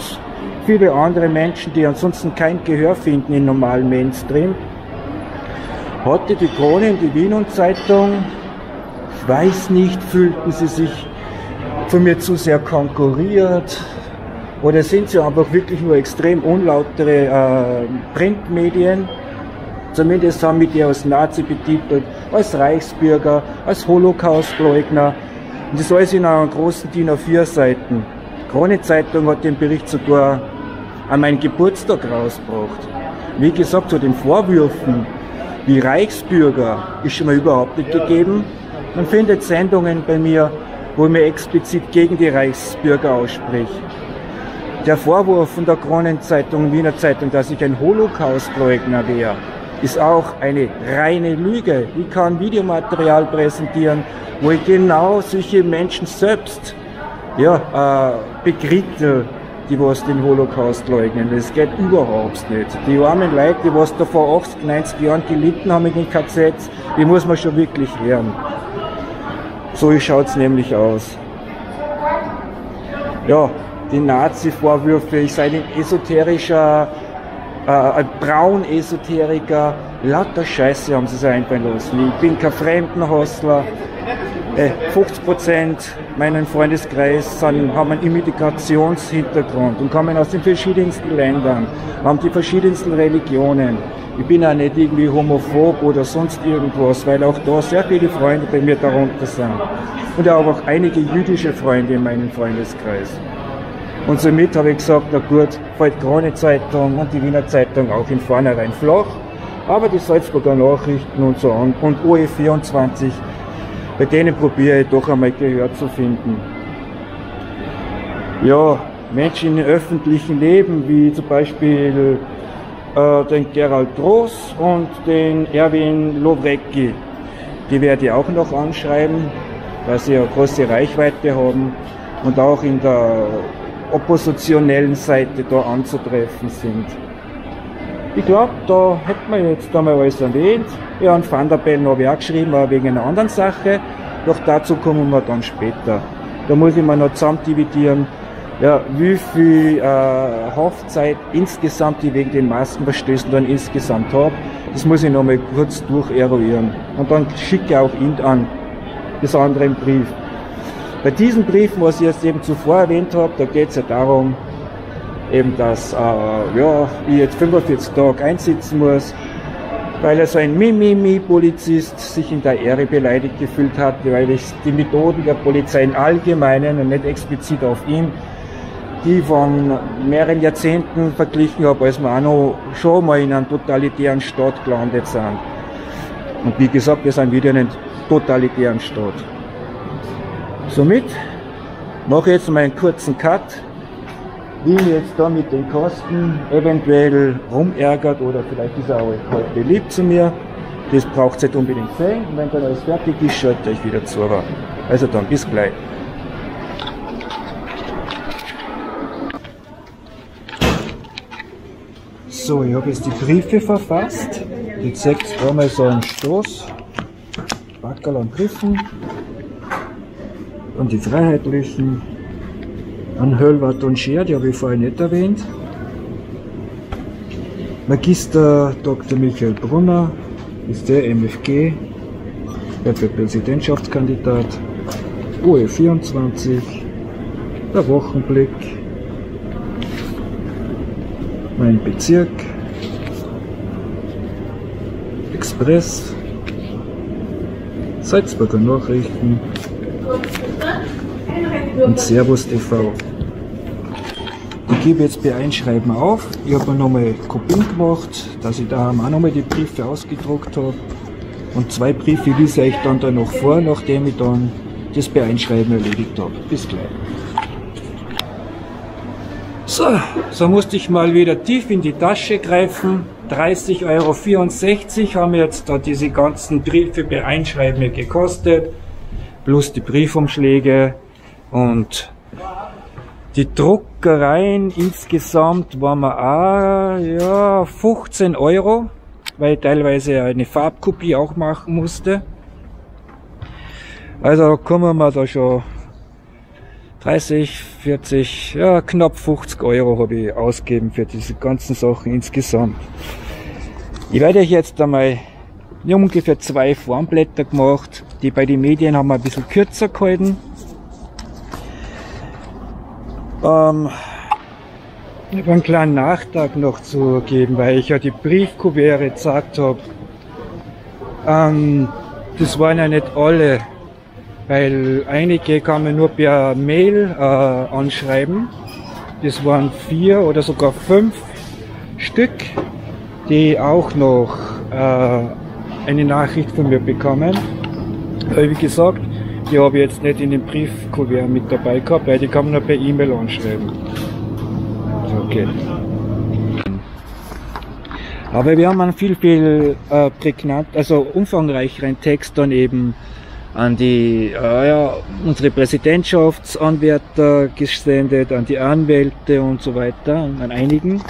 viele andere Menschen, die ansonsten kein Gehör finden im normalen Mainstream, hatte die Krone, die Wien Zeitung, ich weiß nicht, fühlten sie sich von mir zu sehr konkurriert? Oder sind sie einfach wirklich nur extrem unlautere äh, Printmedien? Zumindest haben wir die als Nazi betitelt, als Reichsbürger, als Holocaustleugner. Und das alles in einer großen DIN A4 Seiten. Krone Zeitung hat den Bericht sogar an meinen Geburtstag rausgebracht. Wie gesagt, zu den Vorwürfen wie Reichsbürger ist schon mal überhaupt nicht gegeben. Man findet Sendungen bei mir, wo ich mir explizit gegen die Reichsbürger ausspricht. Der Vorwurf von der Kronenzeitung, Wiener Zeitung, dass ich ein Holocaustleugner wäre, ist auch eine reine Lüge. Ich kann Videomaterial präsentieren, wo ich genau solche Menschen selbst ja, äh, bekriege, die was den Holocaust leugnen. Das geht überhaupt nicht. Die armen Leute, die was da vor 80, 90 Jahren gelitten haben in den KZs, die muss man schon wirklich hören. So schaut es nämlich aus. Ja, die Nazi-Vorwürfe, ich sei ein esoterischer, äh, ein Braun-Esoteriker, lauter Scheiße haben sie sich einfallen lassen. Ich bin kein Fremdenhostler. Äh, 50 Prozent meinen Freundeskreis sind, haben einen Immigrationshintergrund und kommen aus den verschiedensten Ländern, haben die verschiedensten Religionen. Ich bin auch nicht irgendwie homophob oder sonst irgendwas, weil auch da sehr viele Freunde bei mir darunter sind. Und auch einige jüdische Freunde in meinem Freundeskreis. Und somit habe ich gesagt, na gut, fällt Krone Zeitung und die Wiener Zeitung auch in vornherein flach. Aber die Salzburger Nachrichten und so an und OE24, bei denen probiere ich doch einmal Gehör zu finden. Ja, Menschen im öffentlichen Leben, wie zum Beispiel äh, den Gerald Groß und den Erwin Lowrecki. Die werde ich auch noch anschreiben, weil sie eine große Reichweite haben und auch in der oppositionellen Seite da anzutreffen sind. Ich glaube, da hätten wir jetzt einmal alles erwähnt. Ja, und Van der Bellen habe ich auch geschrieben, aber wegen einer anderen Sache. Doch dazu kommen wir dann später. Da muss ich mal noch zusammen dividieren, ja, wie viel äh, Haftzeit insgesamt ich wegen den Maskenverstößen dann insgesamt habe. Das muss ich nochmal kurz durcheruieren. Und dann schicke ich auch ihn an, das andere im Brief. Bei diesen Briefen, was ich jetzt eben zuvor erwähnt habe, da geht es ja darum, eben, dass äh, ja, ich jetzt 45 Tage einsitzen muss, weil er so ein Mimimi-Polizist sich in der Ehre beleidigt gefühlt hat, weil ich die Methoden der Polizei im Allgemeinen und nicht explizit auf ihn, die von mehreren Jahrzehnten verglichen habe, als wir auch noch schon mal in einem totalitären Staat gelandet sind. Und wie gesagt, wir sind wieder in einem totalitären Staat. Somit mache ich jetzt mal einen kurzen Cut wie jetzt da mit den Kosten eventuell rumärgert oder vielleicht ist er auch halt beliebt zu mir. Das braucht es nicht unbedingt sehen. Und wenn dann alles fertig ist, schalte ich wieder zu. Also dann bis gleich. So, ich habe jetzt die Briefe verfasst. Seht ihr einmal so einen Stoß. Backerl und Griffen. Und die Freiheitlichen an Höllwart und Scher, die habe ich vorher nicht erwähnt. Magister Dr. Michael Brunner ist der MFG, der Präsidentschaftskandidat, OE24, der Wochenblick, mein Bezirk, Express, Salzburger Nachrichten und Servus TV. Ich gebe jetzt bei Einschreiben auf. Ich habe mir nochmal Kopien gemacht, dass ich da auch nochmal die Briefe ausgedruckt habe. Und zwei Briefe lese ich dann da noch vor, nachdem ich dann das bei Einschreiben erledigt habe. Bis gleich. So, so musste ich mal wieder tief in die Tasche greifen. 30,64 Euro haben jetzt da diese ganzen Briefe bei Einschreiben gekostet. Plus die Briefumschläge und die Druckereien insgesamt waren wir auch, ja, 15 Euro, weil ich teilweise eine Farbkopie auch machen musste. Also kommen wir da schon 30, 40, ja, knapp 50 Euro habe ich ausgegeben für diese ganzen Sachen insgesamt. Ich werde euch jetzt einmal ungefähr zwei Formblätter gemacht. Die bei den Medien haben wir ein bisschen kürzer gehalten. Ähm, ich habe einen kleinen Nachtrag noch zu geben, weil ich ja die Briefkuvere gesagt habe. Ähm, das waren ja nicht alle, weil einige kann man nur per Mail äh, anschreiben. Das waren vier oder sogar fünf Stück, die auch noch äh, eine Nachricht von mir bekommen. Wie gesagt, die habe ich jetzt nicht in dem Briefkuvert mit dabei gehabt, weil die kann man nur per E-Mail anschreiben. Okay. Aber wir haben einen viel, viel äh, prägnant, also umfangreicheren Text dann eben an die, äh, ja, unsere Präsidentschaftsanwärter gesendet, an die Anwälte und so weiter, an einigen.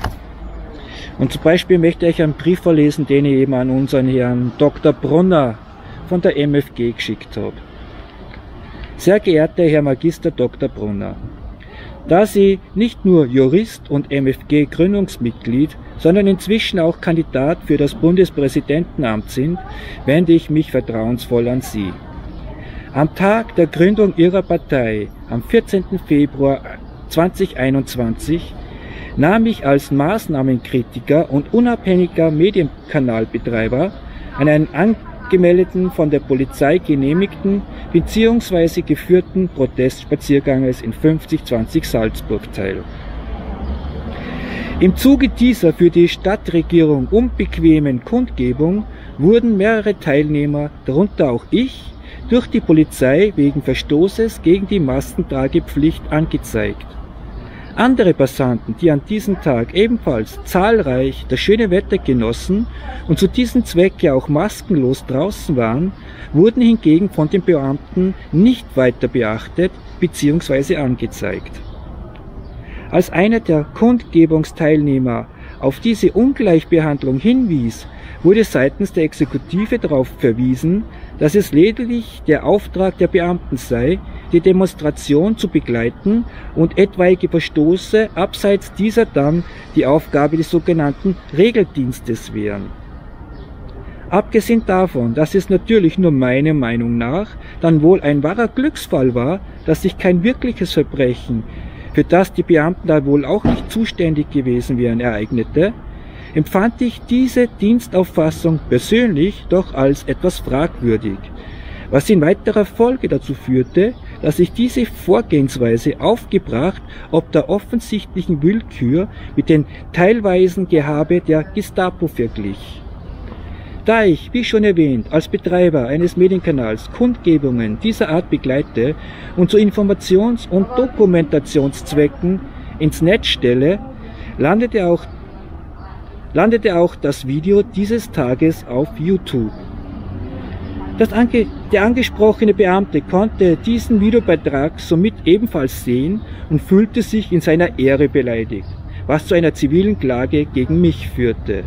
Und zum Beispiel möchte ich einen Brief verlesen, den ich eben an unseren Herrn Dr. Brunner von der MFG geschickt habe. Sehr geehrter Herr Magister Dr. Brunner, da Sie nicht nur Jurist und MFG-Gründungsmitglied, sondern inzwischen auch Kandidat für das Bundespräsidentenamt sind, wende ich mich vertrauensvoll an Sie. Am Tag der Gründung Ihrer Partei, am 14. Februar 2021, nahm ich als Maßnahmenkritiker und unabhängiger Medienkanalbetreiber an einem gemeldeten, von der Polizei genehmigten bzw. geführten Protestspazierganges in 5020 Salzburg teil. Im Zuge dieser für die Stadtregierung unbequemen Kundgebung wurden mehrere Teilnehmer, darunter auch ich, durch die Polizei wegen Verstoßes gegen die Maskentragepflicht angezeigt. Andere Passanten, die an diesem Tag ebenfalls zahlreich das schöne Wetter genossen und zu diesem Zweck ja auch maskenlos draußen waren, wurden hingegen von den Beamten nicht weiter beachtet bzw. angezeigt. Als einer der Kundgebungsteilnehmer auf diese Ungleichbehandlung hinwies, wurde seitens der Exekutive darauf verwiesen, dass es lediglich der Auftrag der Beamten sei, die Demonstration zu begleiten und etwaige Verstoße abseits dieser dann die Aufgabe des sogenannten Regeldienstes wären. Abgesehen davon, dass es natürlich nur meiner Meinung nach dann wohl ein wahrer Glücksfall war, dass sich kein wirkliches Verbrechen, für das die Beamten da wohl auch nicht zuständig gewesen wären, ereignete, empfand ich diese Dienstauffassung persönlich doch als etwas fragwürdig, was in weiterer Folge dazu führte, dass ich diese Vorgehensweise aufgebracht ob der offensichtlichen Willkür mit den teilweisen Gehabe der Gestapo verglich. Da ich, wie schon erwähnt, als Betreiber eines Medienkanals Kundgebungen dieser Art begleite und zu Informations- und Dokumentationszwecken ins Netz stelle, landete auch, landete auch das Video dieses Tages auf YouTube. Ange der angesprochene Beamte konnte diesen Videobeitrag somit ebenfalls sehen und fühlte sich in seiner Ehre beleidigt, was zu einer zivilen Klage gegen mich führte.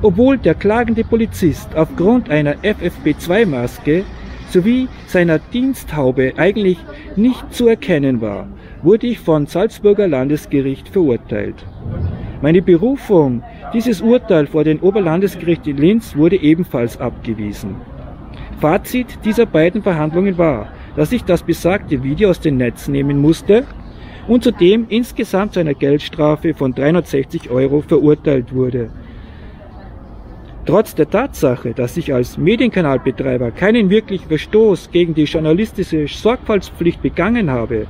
Obwohl der klagende Polizist aufgrund einer FFP2-Maske sowie seiner Diensthaube eigentlich nicht zu erkennen war, wurde ich von Salzburger Landesgericht verurteilt. Meine Berufung, dieses Urteil vor den Oberlandesgericht in Linz wurde ebenfalls abgewiesen. Fazit dieser beiden Verhandlungen war, dass ich das besagte Video aus dem Netz nehmen musste und zudem insgesamt zu einer Geldstrafe von 360 Euro verurteilt wurde. Trotz der Tatsache, dass ich als Medienkanalbetreiber keinen wirklichen Verstoß gegen die journalistische Sorgfaltspflicht begangen habe,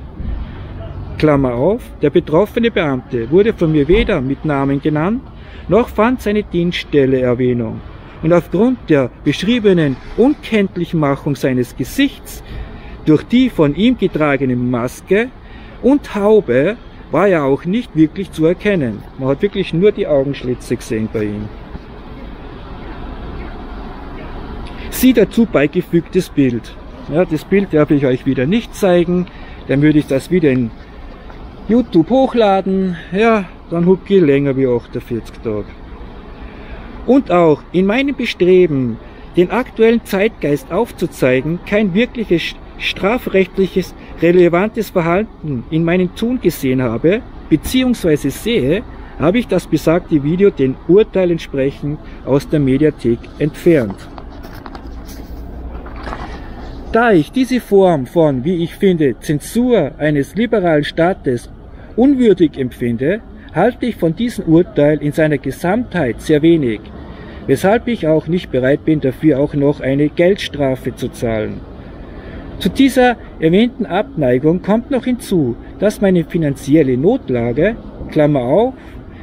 Klammer auf, der betroffene Beamte wurde von mir weder mit Namen genannt, noch fand seine Dienststelle Erwähnung. Und aufgrund der beschriebenen Unkenntlichmachung seines Gesichts durch die von ihm getragene Maske und Haube war er auch nicht wirklich zu erkennen. Man hat wirklich nur die Augenschlitze gesehen bei ihm. Sie dazu beigefügtes Bild. Ja, das Bild darf ich euch wieder nicht zeigen. Dann würde ich das wieder in YouTube hochladen, ja, dann hucke ich länger wie 48 Tage. Und auch in meinem Bestreben, den aktuellen Zeitgeist aufzuzeigen, kein wirkliches strafrechtliches relevantes Verhalten in meinem Tun gesehen habe, beziehungsweise sehe, habe ich das besagte Video den Urteil entsprechend aus der Mediathek entfernt. Da ich diese Form von, wie ich finde, Zensur eines liberalen Staates unwürdig empfinde, halte ich von diesem Urteil in seiner Gesamtheit sehr wenig, weshalb ich auch nicht bereit bin, dafür auch noch eine Geldstrafe zu zahlen. Zu dieser erwähnten Abneigung kommt noch hinzu, dass meine finanzielle Notlage, Klammer auf,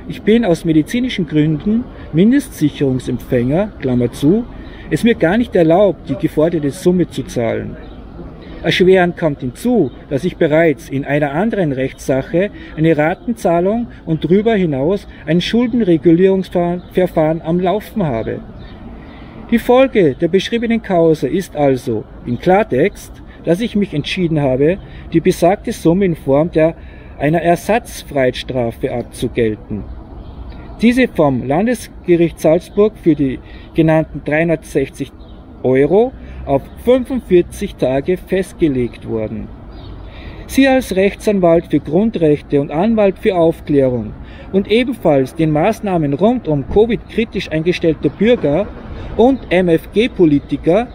ich bin aus medizinischen Gründen Mindestsicherungsempfänger, Klammer zu, es mir gar nicht erlaubt, die geforderte Summe zu zahlen. Erschwerend kommt hinzu, dass ich bereits in einer anderen Rechtssache eine Ratenzahlung und darüber hinaus ein Schuldenregulierungsverfahren am Laufen habe. Die Folge der beschriebenen Causa ist also im Klartext, dass ich mich entschieden habe, die besagte Summe in Form der einer Ersatzfreiheitsstrafe abzugelten. Diese vom Landesgericht Salzburg für die genannten 360 Euro auf 45 Tage festgelegt worden. Sie als Rechtsanwalt für Grundrechte und Anwalt für Aufklärung und ebenfalls den Maßnahmen rund um Covid kritisch eingestellter Bürger und MFG-Politiker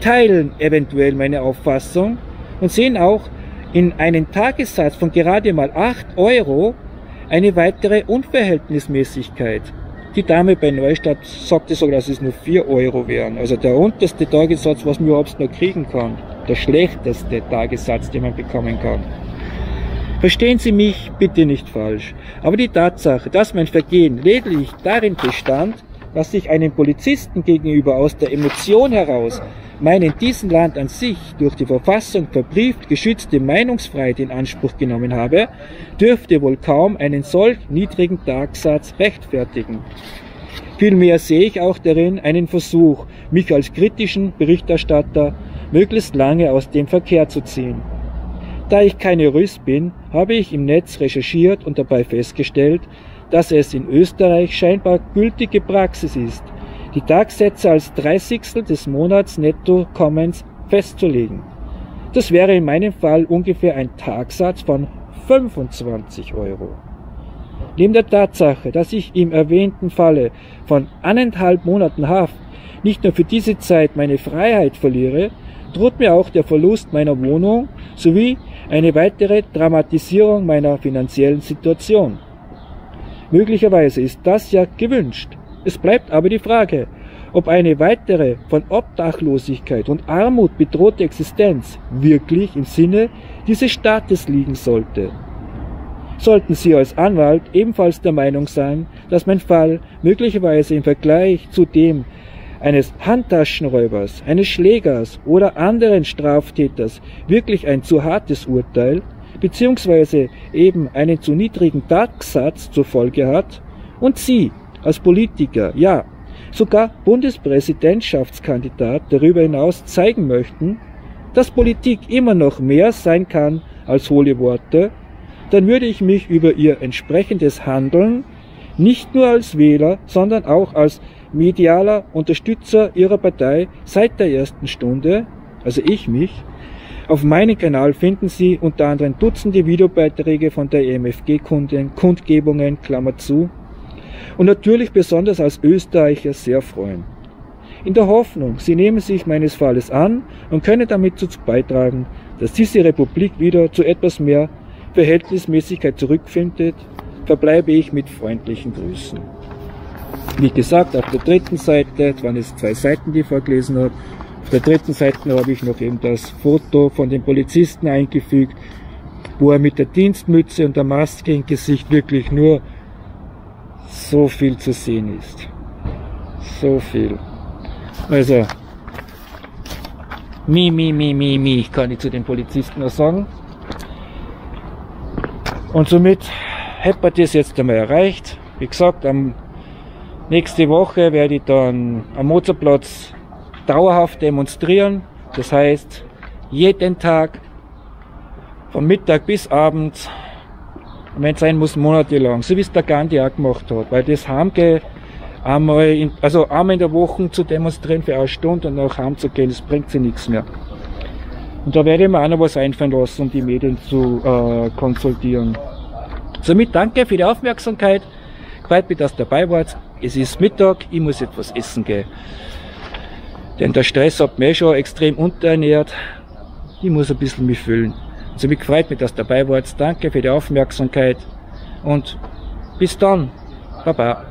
teilen eventuell meine Auffassung und sehen auch in einen Tagessatz von gerade mal 8 Euro eine weitere Unverhältnismäßigkeit. Die Dame bei Neustadt sagte sogar, dass es nur 4 Euro wären. Also der unterste Tagessatz, was man überhaupt noch kriegen kann. Der schlechteste Tagessatz, den man bekommen kann. Verstehen Sie mich bitte nicht falsch. Aber die Tatsache, dass mein Vergehen lediglich darin bestand, dass ich einem Polizisten gegenüber aus der Emotion heraus meine in diesem Land an sich durch die Verfassung verbrieft geschützte Meinungsfreiheit in Anspruch genommen habe, dürfte wohl kaum einen solch niedrigen Tagsatz rechtfertigen. Vielmehr sehe ich auch darin einen Versuch, mich als kritischen Berichterstatter möglichst lange aus dem Verkehr zu ziehen. Da ich keine Rüst bin, habe ich im Netz recherchiert und dabei festgestellt, dass es in Österreich scheinbar gültige Praxis ist, die Tagsätze als Dreißigstel des Monats Nettokommens festzulegen. Das wäre in meinem Fall ungefähr ein Tagsatz von 25 Euro. Neben der Tatsache, dass ich im erwähnten Falle von anderthalb Monaten Haft nicht nur für diese Zeit meine Freiheit verliere, droht mir auch der Verlust meiner Wohnung sowie eine weitere Dramatisierung meiner finanziellen Situation. Möglicherweise ist das ja gewünscht. Es bleibt aber die Frage, ob eine weitere von Obdachlosigkeit und Armut bedrohte Existenz wirklich im Sinne dieses Staates liegen sollte. Sollten Sie als Anwalt ebenfalls der Meinung sein, dass mein Fall möglicherweise im Vergleich zu dem eines Handtaschenräubers, eines Schlägers oder anderen Straftäters wirklich ein zu hartes Urteil beziehungsweise eben einen zu niedrigen Tagsatz zur Folge hat und Sie als Politiker, ja, sogar Bundespräsidentschaftskandidat darüber hinaus zeigen möchten, dass Politik immer noch mehr sein kann als hohle Worte, dann würde ich mich über Ihr entsprechendes Handeln nicht nur als Wähler, sondern auch als medialer Unterstützer Ihrer Partei seit der ersten Stunde, also ich mich, auf meinem Kanal finden Sie unter anderem Dutzende Videobeiträge von der EMFG-Kunden, Kundgebungen, Klammer zu, und natürlich besonders als Österreicher sehr freuen. In der Hoffnung, Sie nehmen sich meines Falles an und können damit dazu beitragen, dass diese Republik wieder zu etwas mehr Verhältnismäßigkeit zurückfindet, verbleibe ich mit freundlichen Grüßen. Wie gesagt, auf der dritten Seite, es waren jetzt zwei Seiten, die ich vorgelesen habe, auf der dritten Seite habe ich noch eben das Foto von dem Polizisten eingefügt, wo er mit der Dienstmütze und der Maske im Gesicht wirklich nur so viel zu sehen ist. So viel. Also, mi, mi, mi, mi, mi, kann ich zu den Polizisten noch sagen. Und somit hätte man das jetzt einmal erreicht. Wie gesagt, am nächste Woche werde ich dann am Mozartplatz dauerhaft demonstrieren. Das heißt, jeden Tag von Mittag bis Abend und wenn es sein muss, monatelang, so wie es der Gandhi auch gemacht hat. Weil das Heimgehen, einmal in, also einmal in der Woche zu demonstrieren für eine Stunde und nach Heim zu gehen, das bringt sie nichts mehr. Und da werde ich mir auch noch was einfallen lassen, um die Medien zu äh, konsultieren. Somit danke für die Aufmerksamkeit. Freut mich, dass ihr dabei wart. Es ist Mittag, ich muss etwas essen gehen. Denn der Stress hat mich schon extrem unterernährt. Ich muss ein bisschen mich füllen. Also mich freut mich, dass ihr dabei wart. Danke für die Aufmerksamkeit und bis dann. Baba.